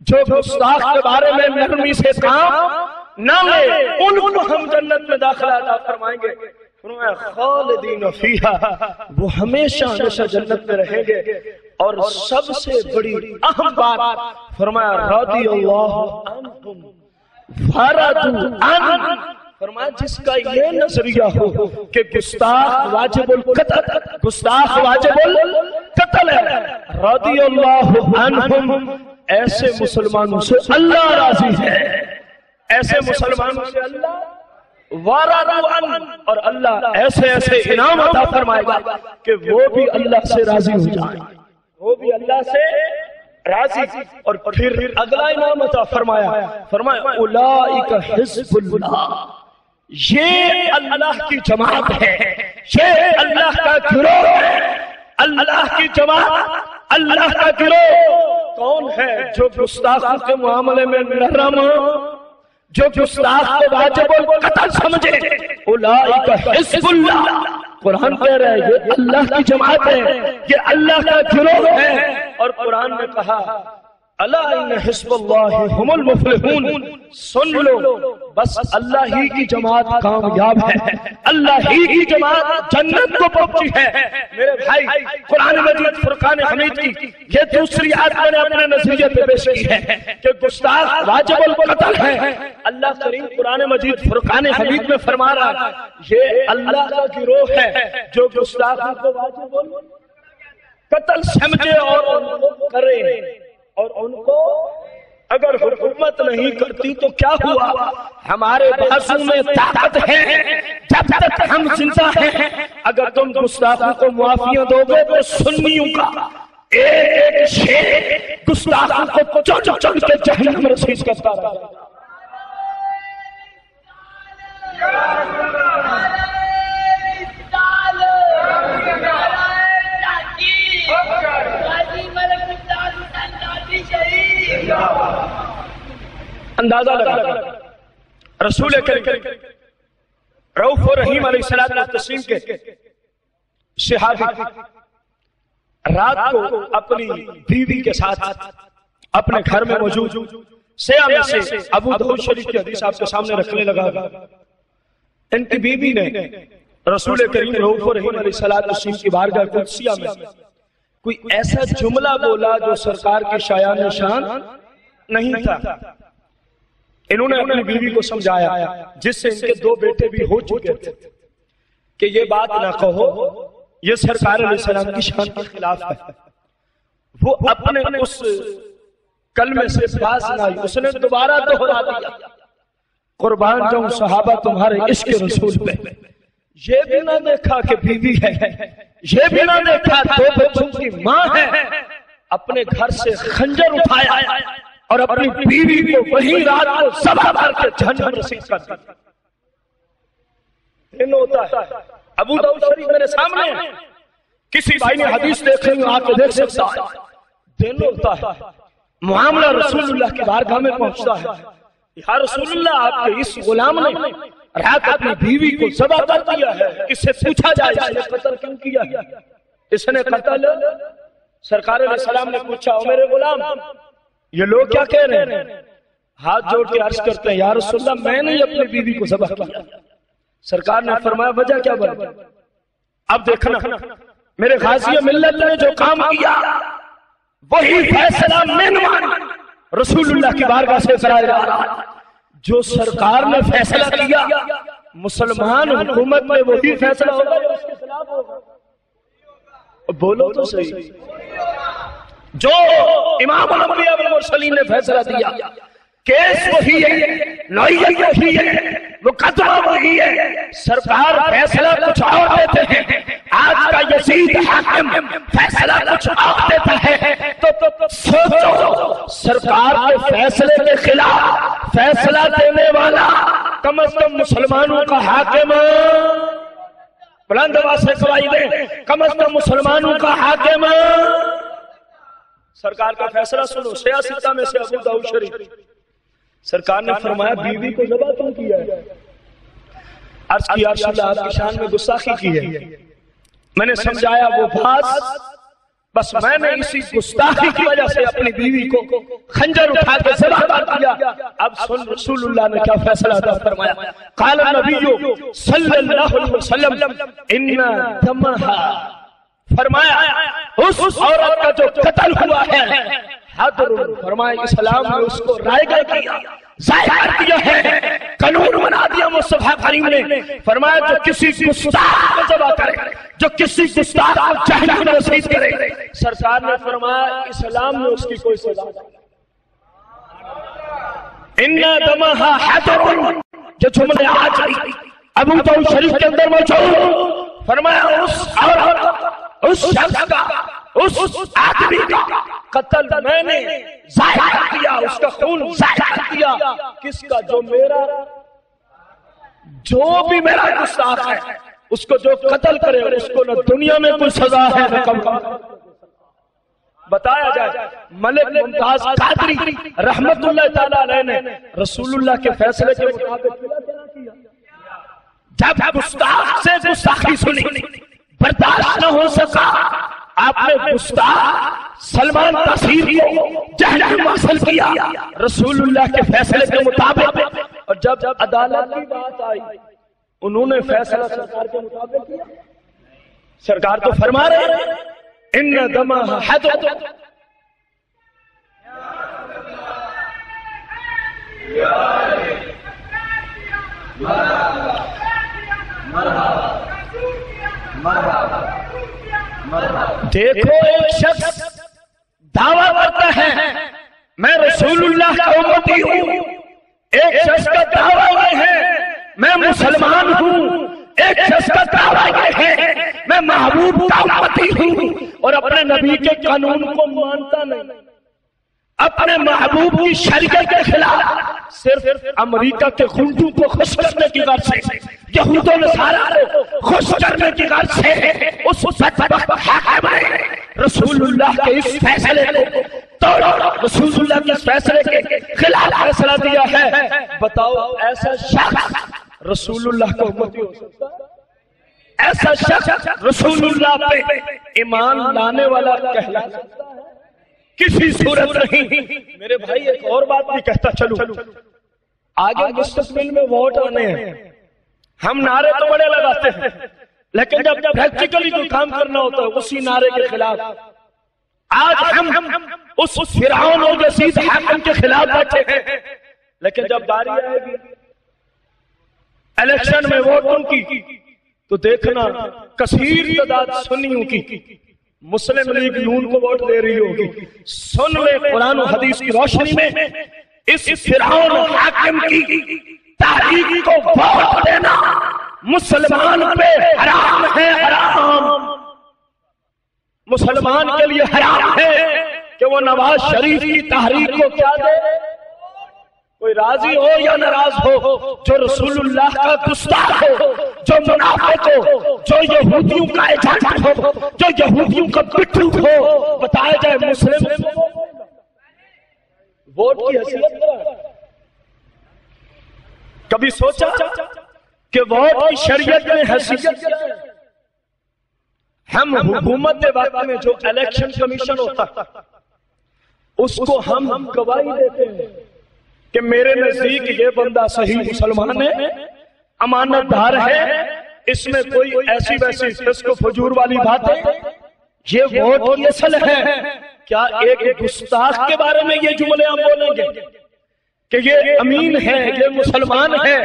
جو گستاخ کے بارے میں نرمی سے کام نہ لے، ان کو ہم جنت میں داخلہ عطا فرمائیں گے۔ فرمایا، خالدین فیہا، وہ ہمیشہ ہمیشہ جنت میں رہیں گے۔ اور سب سے بڑی اہم بات، فرمایا، رضی اللہ عنہم فردو عنہم فرمایا جس کا یہ نظریہ ہو کہ گستاخ واجب القتل گستاخ واجب القتل ہے۔ رضی اللہ عنہم ایسے مسلمانوں سے اللہ راضی ہے۔ ایسے مسلمانوں سے اللہ اور اللہ ایسے ایسے انعام عطا فرمائے گا کہ وہ بھی اللہ سے راضی ہو جائیں۔ وہ بھی اللہ سے راضی اور پھر اگلا انعام عطا فرمایا۔ فرمایا اولئک حزب اللہ۔ یہ اللہ کی جماعت ہے۔ یہ اللہ کا گروہ ہے۔ اللہ کی جماعت، اللہ کا گروہ۔ کون ہے جو گستاخوں کے معاملے میں نرم جو گستاخ کو واجب القتل سمجھے۔ اولئک حزب اللہ۔ قرآن کہہ رہا ہے، یہ اللہ کی جماعت ہے۔ یہ اللہ کا گروہ ہے۔ اور قرآن نے کہا اللہ ان حزب اللہ ہم المفلحون. سن لو، بس اللہ ہی کی جماعت کامیاب ہے. اللہ ہی کی جماعت جنت کو پہنچی ہے. میرے بھائی، قرآن مجید، فرقان حمید کی یہ دوسری آیت میں نے اپنے نظریے پہ پیش کی ہے کہ گستاخ واجب القتل ہے. اللہ کریم قرآن مجید، فرقان حمید میں فرما رہا یہ اللہ کا گروہ ہے جو گستاخ کو واجب قتل سمجھے اور ان کو کرے. اور ان کو اگر حکومت نہیں کرتی تو کیا ہوا؟ ہمارے بازو میں طاقت ہے۔ جب تک ہم زندہ ہیں، اگر تم گستاخوں کو معافیاں دو گے تو سنیوں کا۔ ایک ایک شیر گستاخوں کو چل چل کے جہنم رسیز کرتا رہا۔ اندازہ لگا۔ رسول روف و رحیم علیہ السلام تسلیم کے صحابی رات کو اپنی بیوی کے ساتھ اپنے گھر میں موجود سیاہ میں سے ابو داؤد شریف کی حدیث آپ کے سامنے رکھنے لگا۔ ان کی بیوی نے رسول کریم رعوف رحیم علیہ السلام وسلم کی بارگاہ قدسیہ میں کوئی ایسا جملہ بولا جو سرکار کے شایع نشان نہیں تھا۔ انہوں نے اپنی بیوی کو سمجھایا، جس سے ان کے دو بیٹے بھی ہو چکے تھے۔ کہ یہ بات نہ کہو، یہ سرکار علیہ السلام کی شان کے خلاف ہے۔ وہ اپنے اس کلمے سے باز نہ آئی اس نے دوبارہ دہرا دیا۔ قربان جاؤں صحابہ تمہارے عشق رسول پہ۔ یہ بھی نہ دیکھا کہ بیوی ہے۔ یہ بھی نہ دیکھا دو بچوں کی ماں ہے۔ اپنے گھر سے خنجر اٹھایا اور اپنی بیوی کو وہی رات کو سبا مار کے جہنم رسید کر دیا۔ دن ہوتا ہے۔ ابو داؤد شریف میرے سامنے ہے۔ کسی بھائی نے حدیث دیکھیں گے آپ دیکھ سکتا ہے۔ دن ہوتا ہے۔ معاملہ رسول اللہ کی بارگاہ میں پہنچتا ہے۔ یا رسول اللہ آپ کے اس غلام نے رات اپنی بیوی کو ذبح کر دیا ہے اس سے پوچھا جائے اس نے قتل کیوں کیا ہے؟ اس نے قتل سرکار علیہ السلام نے پوچھا او میرے غلام یہ لوگ کیا کہہ رہے ہیں؟ ہاتھ جوڑ کے عرض کرتے ہیں یا رسول اللہ میں نے اپنی بیوی کو ذبح کیا سرکار نے فرمایا وجہ کیا بنا اب دیکھنا میرے غازی ملت نے جو کام کیا وہی فیصلہ میں رسول اللہ کی بارگاہ سے کرایا جا رہا جو سرکار نے فیصلہ کیا، مسلمان حکومت میں وہی فیصلہ ہوگا جو اس کے خلاف ہوگا۔ بولو تو صحیح۔ جو امام الانبیاء والمرسلین نے فیصلہ دیا، کیس وہی ہے نوعیت وہی ہے، مقدمہ وہی ہے۔ سرکار فیصلہ کچھ اور دیتے ہیں۔ آج کا یزید حاکم فیصلہ کچھ اور دیتا ہے۔ تو سوچو، سرکار کے فیصلے کے خلاف فیصلہ دینے والا کم از کم مسلمانوں کا حاکم بلند آواز سے گواہی دے۔ کم از کم مسلمانوں کا حاکم سرکار کا فیصلہ سنو۔ سیاستہ میں سے ابو داؤد شریف۔ سرکار نے فرمایا، بیوی کو ذبح کیوں کیا ہے؟ عرض کی یا اللہ آپ کی شان میں گستاخی کی ہے۔ میں نے سمجھایا، وہ بات بس میں نے اسی گستاخی کی وجہ سے اپنی بیوی کو خنجر اٹھا کے ذبح کر دیا اب سن رسول اللہ نے کیا فیصلہ ادا فرمایا۔ قال النبی صلی اللہ علیہ وسلم ان دمہا فرمایا، اس عورت کا جو قتل ہوا ہے حضر فرمایا، اسلام نے اس کو رائے گا کیا ظاہر کر دیا ہے، قانون بنا دیا مصطفیٰ کریم نے، فرمایا جو کسی گستاخ کو ذبح کرے، جو کسی گستاخ کو جہنم میں رسید کرے، سرکار نے فرمایا اسلام نے اس کی کوئی سزا ان دمہا حضر جو جملے آج ابو تو شریف کے اندر موجود فرمایا اس عورت، اس شخص کا، اس آدمی کا قتل میں نے ظاہر کیا، اس کا خون ظاہر کیا۔ کس کا؟ جو میرا جو بھی میرا گستاخ ہے، اس کو جو قتل کرے، اس کو نہ دنیا میں کوئی سزا ہے، نہ کم بتایا جائے، ملک ممتاز قادری رحمت اللہ تعالیٰ علیہ نے رسول اللہ کے فیصلے کے مطابق جب گستاخ سے گستاخی سنی، برداشت نہ ہو سکا۔ آپ نے گستاخ سلمان تصیر کو جہنم حاصل کیا رسول اللہ کے فیصلے کے مطابق۔ اور جب عدالت کی بات آئی، انہوں نے فیصلہ سرکار کے مطابق کیا۔ سرکار تو فرما رہے ہیں، ان دمہ حدود دیکھو، ایک شخص دعویٰ کرتا ہے، میں رسول اللہ کا امتی ہوں۔ ایک شخص کا دعویٰ یہ ہے، میں مسلمان ہوں۔ ایک شخص کا دعویٰ یہ ہے، میں محبوب کا امتی ہوں۔ اور اپنے نبی کے قانون کو مانتا نہیں۔ اپنے محبوب کی شریعت کے خلاف صرف امریکہ کے خنڈوں کو خوش کرنے کی غرض سے۔ یہود و نصارہ کو خوش کرنے کی غرض سے اس بدبخت حاکم نے رسول اللہ کے اس فیصلے کو توڑ رسول اللہ کے اس فیصلے کے خلاف فیصلہ دیا ہے۔ بتاؤ، ایسا شخص رسول اللہ کا امتی ہو سکتا ایسا شخص رسول اللہ پہ ایمان لانے والا کہلا سکتا ہے؟ کسی صورت نہیں۔ میرے بھائی، ایک اور بات بھی کہتا چلو۔ آگے مستقبل میں ووٹ آنے ہیں۔ ہم نعرے تو بڑے لگاتے ہیں، لیکن جب پریکٹیکلی کوئی کام کرنا ہوتا ہے، اسی نعرے کے خلاف۔ آج ہم اس فرعون اور یزید حاکم کے خلاف بیٹھے ہیں۔ لیکن جب باری آئے گی، الیکشن میں ووٹوں کی، تو دیکھنا، کثیر تعداد سنیوں کی، مسلم لیگ نون کو ووٹ دے رہی ہوگی۔ سن لے قرآن و حدیث کی روشنی میں، اس فرعون و حاکم کی تحریک کو ووٹ دینا مسلمان پہ حرام ہے، حرام۔ مسلمان کے لیے حرام ہے کہ وہ نواز شریف کی تحریک کو کیا دے۔ کوئی راضی ہو یا ناراض ہو، جو رسول اللہ کا گستاخ ہو، جو منافق ہو، جو یہودیوں کا ایجنٹ ہو، جو یہودیوں کا پٹھو ہو، بتایا جائے مسلم۔ ووٹ کی حیثیت کبھی سوچا کہ ووٹ کی شریعت میں حیثیت ہم حکومت وقت میں جو الیکشن کمیشن ہوتا، اس کو ہم گواہی دیتے ہیں کہ میرے نزدیک یہ بندہ صحیح مسلمان ہے، امانت دار ہے، اس میں کوئی ایسی ویسی فسق و فجور والی بات ہے یہ ووٹ کی اصل ہے۔ کیا ایک گستاخ کے بارے میں یہ جملے ہم بولیں گے؟ کہ یہ امین ہے، یہ مسلمان ہے،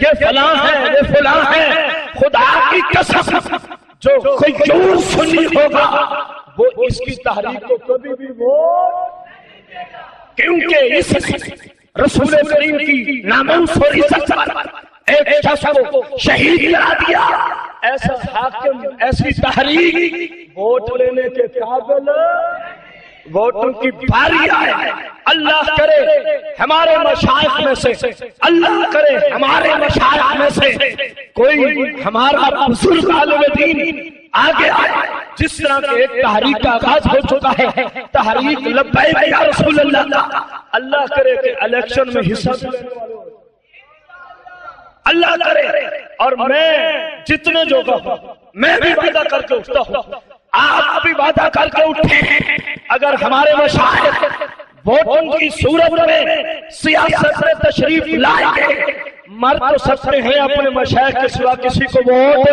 یہ فلاں ہے، یہ فلاں ہے۔ خدا کی قسم، جو کوئی سنی ہوگا، وہ اس کی تحریک کو کبھی بھی ووٹ کیونکہ اس رسول کریم کی ناموس اور عزت پر ایک شخص کو شہید کرا دیا۔ ایسا حاکم، ایسی تحریک، ووٹ لینے کے قابل ووٹوں کی باری آئے۔ اللہ کرے ہمارے مشائق میں سے۔ اللہ کرے ہمارے مشائق میں سے۔ کوئی ہمارا بزرگ عالم دین آگے آئے۔ جس طرح کے ایک تحریک کا آغاز ہو چکا ہے۔ تحریک لبیک یا رسول اللہ۔ اللہ کرے کہ الیکشن میں حصہ اللہ کرے۔ اور میں جتنے جو میں بھی وعدہ کر کے اٹھتا ہوں۔ آپ بھی وعدہ کر کے اٹھے اگر ہمارے مشاہد ووٹوں کی صورت میں سیاست میں تشریف لائیں گے مر تو سکتے ہیں اپنے مشاہد کے سوا کسی کو ووٹ۔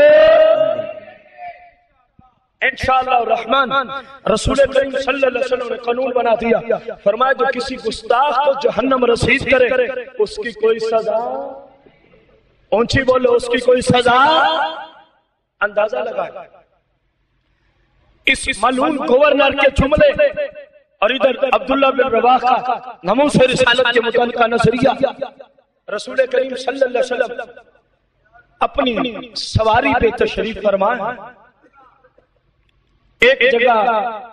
انشاءاللہ الرحمن رسول کریم صلی اللہ علیہ وسلم نے قانون بنا دیا۔ فرمایا جو کسی گستاخ کو جہنم رسید کرے، اس کی کوئی سزا۔ اونچی بولو، اس کی کوئی سزا۔ اندازہ لگائے۔ اس معلوم گورنر کے جملے اور ادھر عبداللہ بن رواح کا نموس رسالت کے متعلقہ نظریہ۔ رسول کریم صلی اللہ علیہ وسلم اپنی سواری پہ تشریف فرمائے۔ ایک جگہ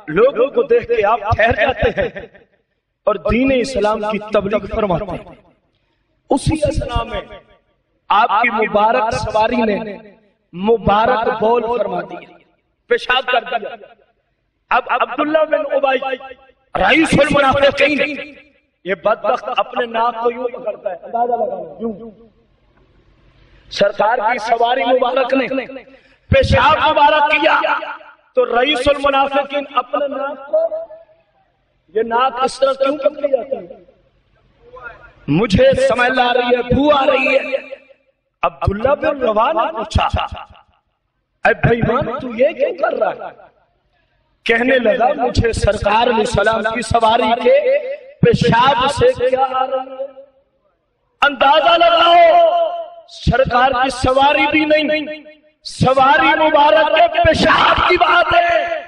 لوگوں کو دیکھ کے آپ ٹھہر جاتے ہیں اور دین اسلام کی تبلیغ فرماتے ہیں۔ اسی اسلام میں آپ کی مبارک سواری نے مبارک بول فرما دی۔ پیشاب کر دیا۔ اب عبداللہ بن عبائی رئیس المنافقین، یہ بدبخت اپنے ناک کو یوں پکڑتا ہے۔ اندازہ لگا یوں۔ سرکار کی سواری مبارک نے پیشاب مبارک کیا، تو رئیس المنافقین اپنے ناک کو، یہ ناک اس طرح کیوں پکڑی جاتی ہے؟ مجھے سمجھ لا رہی ہے، بھو آ رہی ہے۔ عبداللہ بن روا نے پوچھا اے بھائیوان تو یہ کیوں کر رہا ہے؟ کہنے لگا مجھے سرکار علیہ السلام کی سواری کے پیشاب سے کیا آ رہا ہے؟ اندازہ لگاؤ، سرکار کی سواری بھی نہیں۔ سواری مبارک کے پیشاب کی بات ہے۔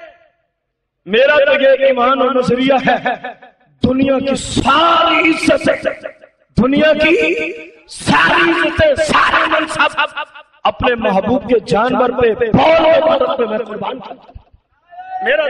میرا تو یہ ایمان و نظریہ ہے، دنیا کی ساری عزت دنیا کی ساری عزتیں، سارے منصب۔ اپنے محبوب کے جانور پہ پہ میں قربان میرا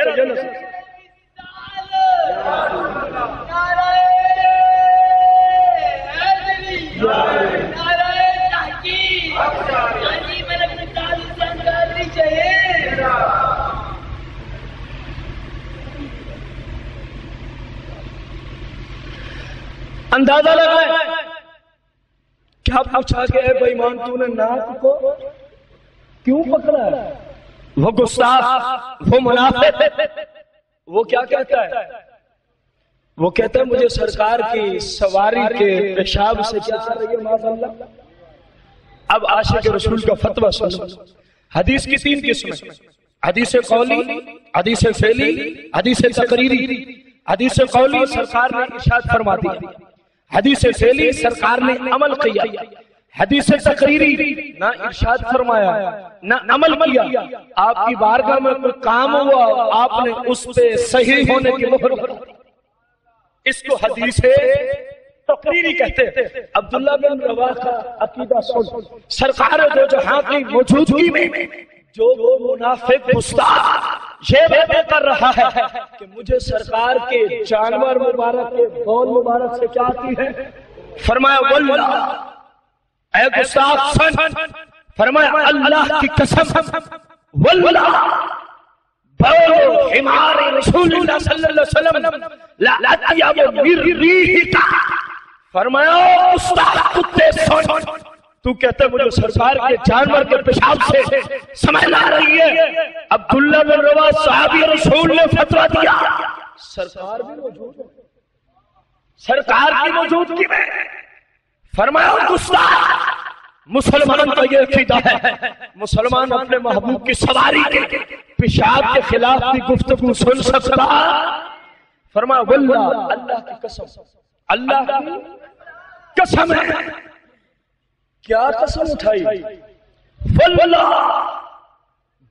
اندازہ لگائے کیا پوچھا کہ اے بےمان تو نے ناک کو کیوں پکڑا ہے؟ وہ گستاخ، وہ منافق، وہ کیا کہتا ہے؟ وہ کہتا ہے مجھے سرکار کی سواری کے پیشاب سے کیا رہی ہے معاذ اللہ۔ اب عاشق رسول کا فتویٰ سنو۔ حدیث کی تین قسمیں۔ حدیث قولی، حدیث فعلی، حدیث تقریری۔ حدیث قولی سرکار نے ارشاد فرما دیا حدیث فعلی سرکار نے عمل کیا۔ حدیث تقریری نہ ارشاد فرمایا۔ نہ عمل کیا۔ آپ کی بارگاہ میں کوئی کام ہوا آپ نے اس پہ صحیح ہونے کی مہر۔ اس کو حدیث تقریری کہتے ہیں۔ عبداللہ بن روا کا عقیدہ سن۔ سرکار دو جہاں کی موجودگی میں جو وہ منافق گستاخ یہ وعدہ کر رہا ہے کہ مجھے سرکار کے جانور مبارک کے بول مبارک سے کیا کی ہے؟ فرمایا، واللہ۔ اے گستاخ سن، فرمایا، اللہ کی قسم۔ واللہ۔ بولو حمار رسول اللہ صلی اللہ علیہ وسلم۔ لا اتیاب من فرمایا گستاخ کتے سن۔ تو کہتے ہیں مجھے سرکار کے جانور کے پیشاب سے سمجھ آ رہی ہے۔ عبداللہ بن روا صحابی رسول نے فتویٰ دیا۔ سرکار بھی موجود ہے۔ سرکار کی موجودگی میں فرمایا گستاخ مسلمان کا یہ عقیدہ ہے۔ مسلمان اپنے محبوب کی سواری کے پیشاب کے خلاف بھی گفتگو سن سکتا۔ فرمایا، واللہ، اللہ کی قسم، اللہ کی قسم ہے۔ کیا قسم اٹھائی؟ واللہ!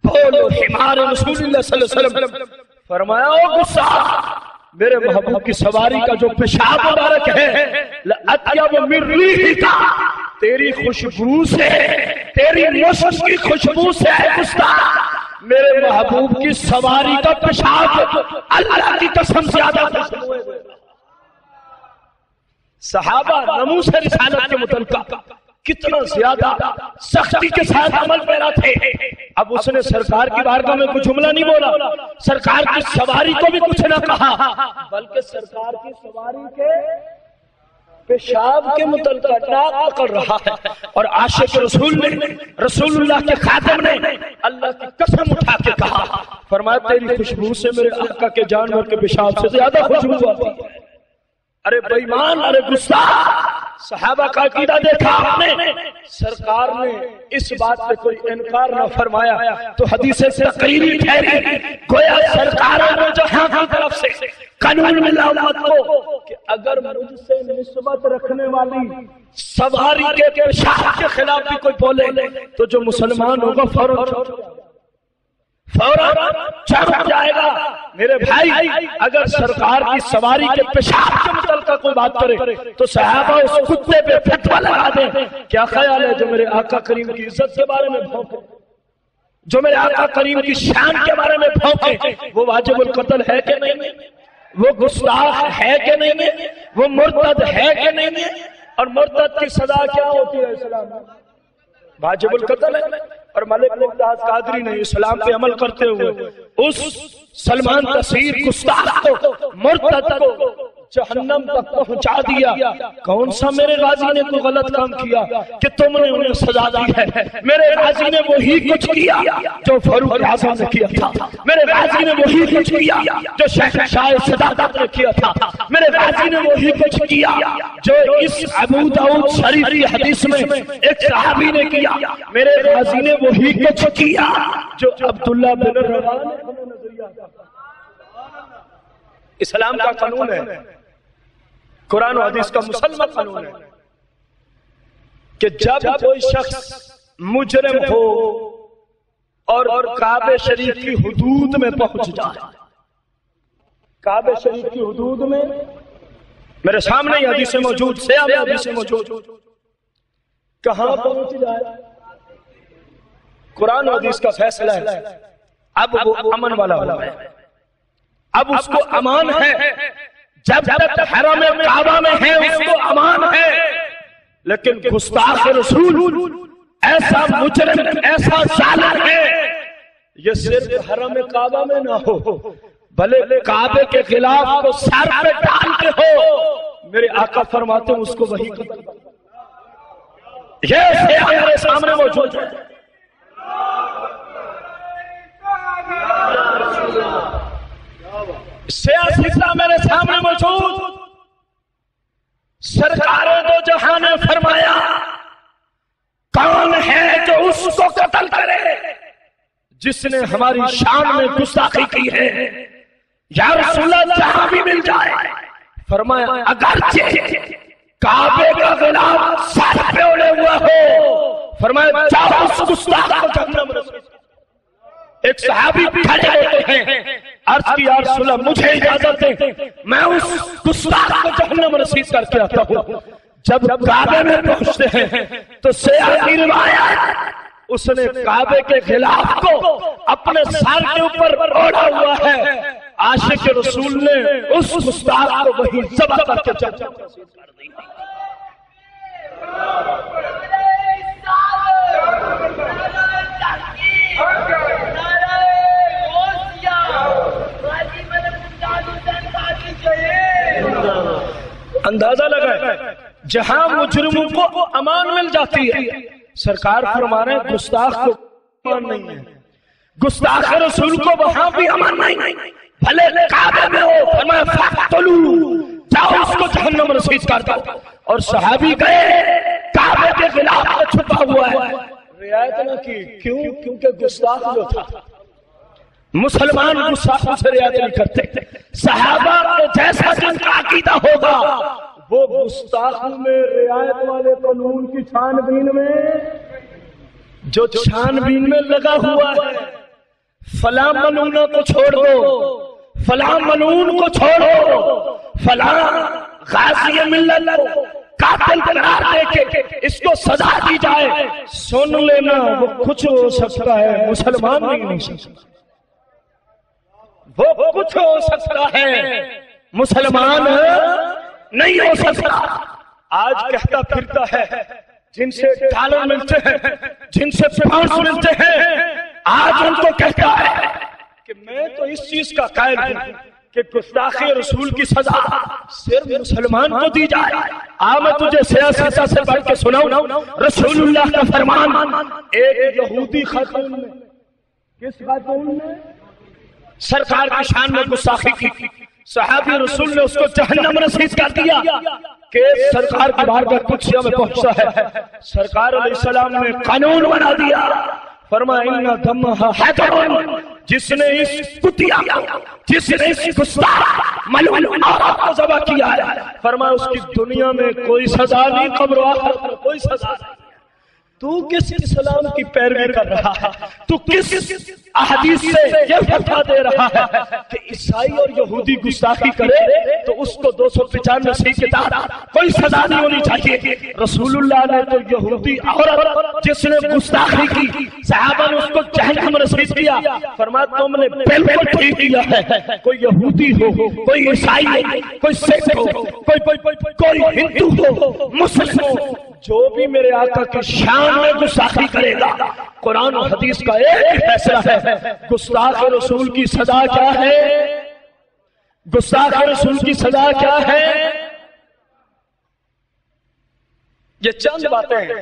بولو حمار رسول اللہ صلی اللہ علیہ وسلم فرمایا او گستاخ میرے محبوب کی سواری کا جو پیشاب مبارک ہے من ریحکا تیری خوشبو سے تیری مشک کی خوشبو سے ہے گستاخ۔ میرے محبوب کی سواری کا پیشاب اللہ کی قسم زیادہ خوشبو ہے۔ صحابہ نموس رسالت کے متعلقہ۔ کتنا زیادہ سختی کے ساتھ عمل پیرا تھے۔ اب اس نے سرکار کی بارگاہ میں کوئی جملہ نہیں بولا۔ سرکار کی سواری کو بھی کچھ نہ کہا۔ بلکہ سرکار کی سواری کے پیشاب کے متعلقہ ناک پکڑ رہا ہے۔ اور عاشق رسول نے رسول اللہ کے خاتم نے اللہ کی قسم اٹھا کے کہا۔ فرمایا، تیری خوشبو سے میرے آقا کے جانور کے پیشاب سے زیادہ خوشبو آتی ہے۔ ارے بےمان ارے گستاخ صحابہ کا عقیدہ دیکھا آپ نے؟ سرکار نے اس بات پہ کوئی انکار نہ فرمایا تو حدیث تقریری ٹھہری۔ گویا سرکار نے جہاں کی طرف سے قانون ملا امت کو کہ اگر مجھ سے نسبت رکھنے والی سواری کے پیشاب کے خلاف بھی کوئی بولے تو جو مسلمان ہوگا فوراً۔ فوراً چڑھ جائے گا۔ میرے بھائی، اگر سرکار کی سواری کے پیشاب کے متعلقہ کوئی بات کرے، تو صحابہ اس کتے پہ فتوا لگا دیں۔ کیا خیال ہے جو میرے آقا کریم کی عزت کے بارے میں بھونکے؟ جو میرے آقا کریم کی شان کے بارے میں بھونکے؟ وہ واجب القتل ہے کہ نہیں؟ وہ گستاخ ہے کہ نہیں؟ وہ مرتد ہے کہ نہیں؟ اور مرتد کی سزا کیا ہوتی ہے؟ اسلام واجب القتل ہے۔ اور ملک ممتاز قادری نے اسلام پہ عمل کرتے ہوئے اس سلمان تصیر گستاخ کو، مرتد کو جہنم تک پہنچا دیا۔ کون سا میرے غازی نے کوئی غلط کام کیا کہ تم نے انہیں سزا دی ہے؟ میرے غازی نے وہی کچھ کیا جو فاروق اعظم نے کیا تھا۔ میرے غازی نے وہی کچھ کیا جو شیخ شاہ صداقت نے کیا تھا۔ میرے غازی نے وہی کچھ کیا جو اس ابو داؤد شریف حدیث میں ایک صحابی نے کیا۔ میرے غازی نے وہی کچھ کیا جو عبداللہ بن روا نے نظریہ اسلام کا قانون ہے۔ قرآن و حدیث کا مسلمان قانون ہے کہ جب کوئی شخص مجرم ہو اور کعبہ شریف کی حدود میں پہنچ جائے۔ کعبہ شریف کی حدود میں میرے سامنے یہ حدیث موجود سے حدیث موجود۔ کہاں پہنچ جائے؟ قرآن و حدیث کا فیصلہ ہے۔ اب وہ امن والا ہوا ہے اب اس کو امان ہے۔ جب تک حرم کعبہ میں ہے اس کو امان ہے لیکن گستاخ رسول ایسا مجرم ایسا ظالم ہے یہ صرف حرم کعبہ میں نہ ہو بھلے کعبے کے خلاف کو سر پہ ڈال کے ہو میرے آقا فرماتے ہیں اس کو وہی قتل یہ ہمارے سامنے موجود ہے سیاستہ میرے سامنے موجود سرکار دو جہاں نے فرمایا، کون ہے جو اس کو قتل کرے؟ جس نے ہماری شان میں گستاخی کی ہے۔ یا رسول اللہ، جہاں بھی مل جائے۔ فرمایا، اگرچہ کعبے کا غلام سر پہ اڑے ہوا ہو۔ فرمایا، جاؤ اس گستاخ کو جہنم رسول ایک صحابی کھڑے ہوتے ہیں۔ عرض کی، یا رسول اللہ، مجھے اجازت دیں۔ میں اس گستاخ کو جہنم رسید کر کے آتا ہوں۔ جب کعبے میں پہنچتے ہیں، تو سیاح کی روایت، اس نے کعبے کے خلاف کو اپنے سر کے اوپر اوڑا ہوا ہے۔ عاشق رسول نے اس گستاخ کو وہیں ذبح کر کے جہنم رسید اندازہ لگائے جہاں مجرموں کو امان مل جاتی ہے۔ سرکار فرما رہے ہیں، گستاخ کو امان نہیں ہے۔ گستاخ رسول کو وہاں بھی امان نہیں بھلے کعبے میں ہو، فرمایا فقتلو جاؤ اس کو جہنم رسید کر دو۔ اور صحابی گئے، کعبے کے خلاف میں چھپا ہوا ہے۔ رعایت نہ کی، کیوں؟ کیونکہ گستاخ جو تھا۔ مسلمان گستاخوں سے رعایت نہیں کرتے صحابہ جیسا جن کا عقیدہ ہوگا، وہ گستاخوں میں رعایت والے قانون کی چھان بین میں، جو چھان بین میں لگا ہوا ہے۔ فلاں ملونہ کو چھوڑ دو، فلاں ملون کو چھوڑو فلاں غازی ملت کو قاتل قرار دے کے اس کو سزا دی جائے۔ سن لینا، وہ کچھ ہو سکتا ہے، مسلمان نہیں ہو سکتا۔ وہ کچھ ہو سکتا ہے۔ مسلمان نہیں ہو سکتا۔ آج کہتا پھرتا ہے، جن سے ڈالر ملتے ہیں، جن سے پاؤنڈ ملتے ہیں، آج ان کو کہتا ہے کہ میں تو اس چیز کا قائل ہوں کہ گستاخی رسول کی سزا صرف مسلمان کو دی جائے۔ آ، میں تجھے سیاستہ سے پڑھ کے سناؤں۔ رسول اللہ کا فرمان، ایک یہودی خاتون نے، کس خاتون نے؟ سرکار کی شان میں گستاخی کی۔ صحابی رسول نے اس کو جہنم رسید کر دیا کہ سرکار کے باہر کا کچھ میں پہنچتا ہے۔ سرکار علیہ السلام نے قانون بنا دیا۔ فرمائنا دمہا حیدرون، جس نے اس کتیا جس نے اس گستاخ، ملون عورت کو زبا کیا ہے۔ فرمایا، اس کی دنیا میں کوئی سزا نہیں، قبر آخر کوئی سزا نہیں۔ تو کس اسلام کی پیروی کر رہا ہے؟ تو کس احادیث سے یہ فتح دے رہا ہے کہ عیسائی اور یہودی گستاخی کرے تو اس کو دو سو پچانوے سی کے تحت کوئی سزا نہیں ہونی چاہیے۔ رسول اللہ نے تو یہودی عورت جس نے گستاخی کی، صحابہ نے اس کو جہنم رسید کیا۔ فرمایا، تم نے بالکل ٹھیک کیا ہے۔ کوئی یہودی ہو، کوئی عیسائی ہو، کوئی سکھ ہو، کوئی کوئی ہندو ہو، مسلم ہو جو بھی میرے آقا کی شان میں گستاخی کرے گا، قرآن و حدیث کا ایک فیصلہ ہے۔ گستاخ رسول کی سزا کیا ہے؟ گستاخ رسول کی سزا کیا ہے؟ یہ چند باتیں ہیں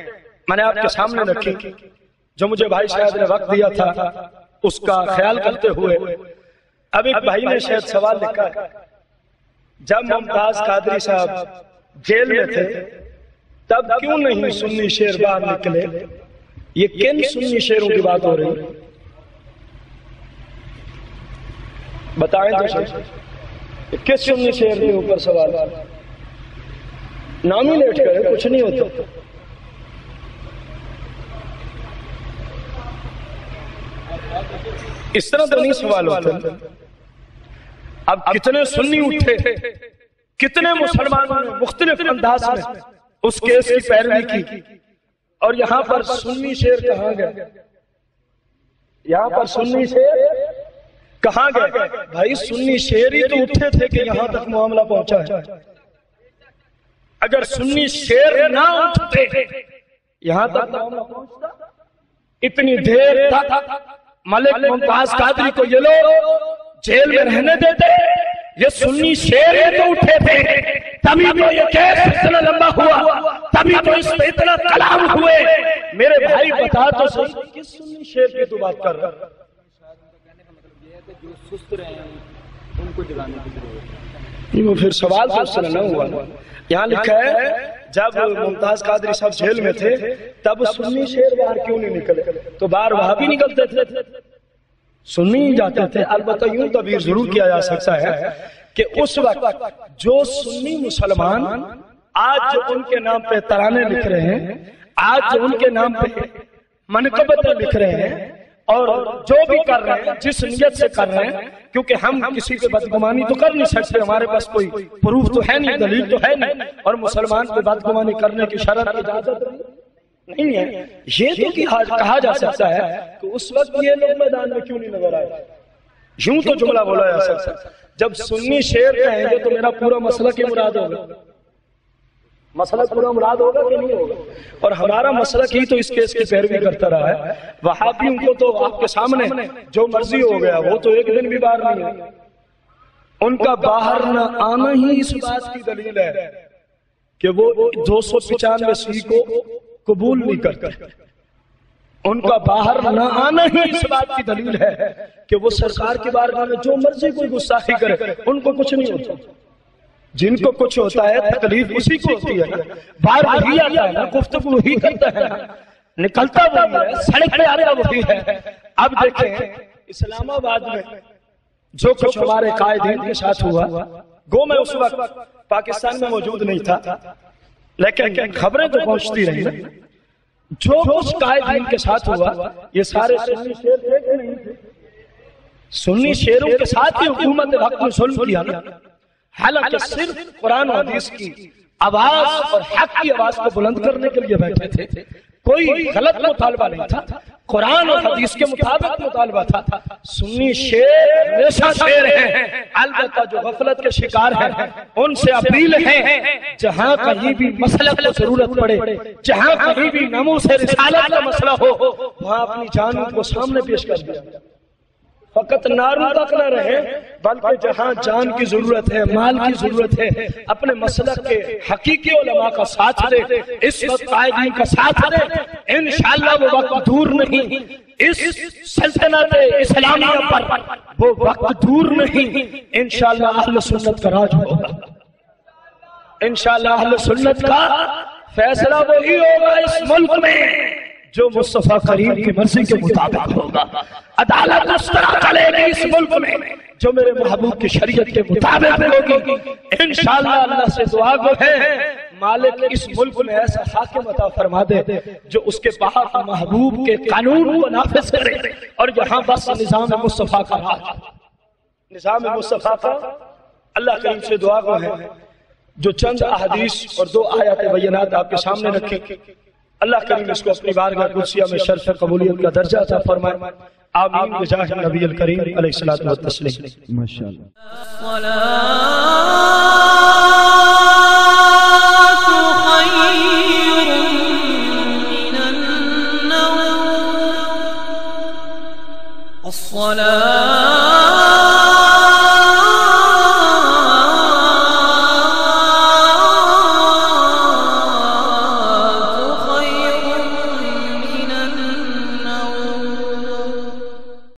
میں نے آپ کے سامنے رکھی، جو مجھے بھائی شاید نے وقت دیا تھا، اس کا خیال کرتے ہوئے۔ اب ایک بھائی نے شاید سوال لکھا جب ممتاز قادری صاحب جیل میں تھے تب کیوں نہیں سنی شیر باہر نکلے؟ یہ کن سنی شیروں کی بات ہو رہی؟ بتائیں تو کس سنی شیر کے اوپر سوال؟ نام ہی لیٹ کرے کچھ نہیں ہوتا۔ اس طرح تو نہیں سوال ہوتا۔ اب کتنے سنی اٹھے کتنے مسلمانوں نے مختلف انداز میں۔ اس کیس کی پیروی کی۔ اور یہاں پر سنی شیر کہاں گئے یہاں پر سنی شیر کہاں گئے بھائی، سنی شیر ہی تو اٹھے تھے کہ یہاں تک معاملہ پہنچا ہے۔ اگر سنی شیر نہ اٹھتے، یہاں تک معاملہ پہنچتا۔ اتنی دیر تک ملک ممتاز قادری کو یہ لوگ جیل میں رہنے دیتے۔ یہ سنی شیر تو اٹھے تھے۔ تبھی تو یہ کیس اتنا لمبا ہوا، تبھی تو اس پہ اتنا کلام ہوئے۔ میرے بھائی، بتا تو صحیح۔ کس سنی شیر کی تو بات کر رہا جو سست رہے ہیں ان کو جگانے کی ضرورت نہیں وہ پھر سوال تو اس طرح نہ ہوا۔ یہاں لکھا ہے، جب ممتاز قادری صاحب جیل میں تھے، تب سنی شیر باہر کیوں نہیں نکلے؟ تو باہر وہاں بھی نکلتے تھے۔ سنی جاتے تھے۔ البتہ یوں تعبیر ضرور کیا جا سکتا ہے کہ اس وقت جو سنی مسلمان آج جو ان کے نام پہ ترانے لکھ رہے ہیں، آج جو ان کے نام پہ منقبتیں لکھ رہے ہیں اور جو بھی کر رہے ہیں، جس نیت سے کر رہے ہیں، کیونکہ ہم کسی پہ بدگمانی تو کر نہیں سکتے، ہمارے پاس کوئی پروف تو ہے نہیں، دلیل تو ہے نہیں، اور مسلمان پہ بدگمانی کرنے کی شرط اجازت نہیں ہے۔ یہ تو کہا جا سکتا ہے کہ اس وقت یہ لوگ میدان میں کیوں نہیں نظر آئے؟ یوں تو جملہ بولا جا سکتا ہے۔ جب سنی شیر کہیں گے تو میرا پورا مسئلہ کی مراد ہوگا؟ مسئلہ پورا مراد ہوگا کہ نہیں ہوگا؟ اور ہمارا مسئلہ کی تو اس کیس کی پیروی کرتا رہا ہے۔ وہابیوں کو تو آپ کے سامنے جو مرضی ہو گیا، وہ تو ایک دن بھی باہر نہیں ہے ان کا باہر نہ آنا ہی اس بات کی دلیل ہے کہ وہ دو سو پچانوے سی کو قبول نہیں کرتے۔ ان کا باہر نہ آنا ہی اس بات کی دلیل ہے کہ وہ سرکار کے بارگاہ میں جو مرضی کوئی گستاخی کرے، ان کو کچھ نہیں ہوتا۔ جن کو کچھ ہوتا ہے، تکلیف اسی کو ہوتی ہے۔ باہر وہی آتا ہے نا گفتگو وہی کرتا ہے۔ نکلتا وہی ہے، سڑک پہ آتا وہی ہے۔ اب دیکھیں، اسلام آباد میں جو کچھ ہمارے قائدین کے ساتھ ہوا، گو میں اس وقت پاکستان میں موجود نہیں تھا، لیکن خبریں تو پہنچتی رہی جو کچھ قائدین کے ساتھ ہوا، یہ سارے سنی شیر تھے کہ نہیں تھے؟ سنی شیروں کے ساتھ ہی حکومت حق میں ظلم کیا نا۔ حالانکہ صرف قرآن و حدیث کی آواز اور حق کی آواز کو بلند کرنے کے لیے بیٹھے تھے۔ کوئی غلط مطالبہ نہیں تھا۔ قرآن اور حدیث کے مطابق مطالبہ تھا۔ سنی شیر، ہمیشہ شیر ہیں۔ البتہ جو غفلت کے شکار ہیں، ان سے اپیل ہے۔ جہاں کہیں بھی مسئلہ کو ضرورت پڑے، جہاں کہیں بھی نمو سے رسالت کا مسئلہ ہو، وہاں اپنی جانوں کو سامنے پیش کر دیا۔ فقط نارو تک نہ رہے، بلکہ جہاں جان کی ضرورت ہے، مال کی ضرورت ہے، اپنے مسلک کے حقیقی علماء کا ساتھ دے، اس وقت قائدین کا ساتھ دے۔ انشاءاللہ وہ وقت دور نہیں، اس سلطنت اسلامیہ پر وہ وقت دور نہیں۔ انشاءاللہ اہل سنت کا راج ہوگا۔ انشاءاللہ اہل سنت کا فیصلہ وہی ہوگا اس ملک میں۔ جو مصطفیٰ کریم کی مرضی کے مطابق ہوگا۔ عدالت اس طرح چلے گی اس ملک میں۔ جو میرے محبوب کی شریعت کے مطابق ہوگی۔ انشاءاللہ اللہ سے دعا کو ہے مالک اس ملک میں ایسا حاکم عطا فرما دے جو اس کے باہر محبوب کے قانون کو نافذ کرے اور یہاں بس نظام مصطفیٰ کا راج نظام مصطفیٰ کا اللہ کریم سے دعا کو ہے جو چند احادیث اور دو آیات بینات آپ کے سامنے رکھیں۔ اللہ کریم اس کو اپنی بارگاہ قدسیہ میں شرف قبولیت کا درجہ عطا فرمائے۔ آمین۔ بجاہ نبی الکریم علیہ الصلوۃ والتسلیم۔ ماشاءاللہ۔ الصلاة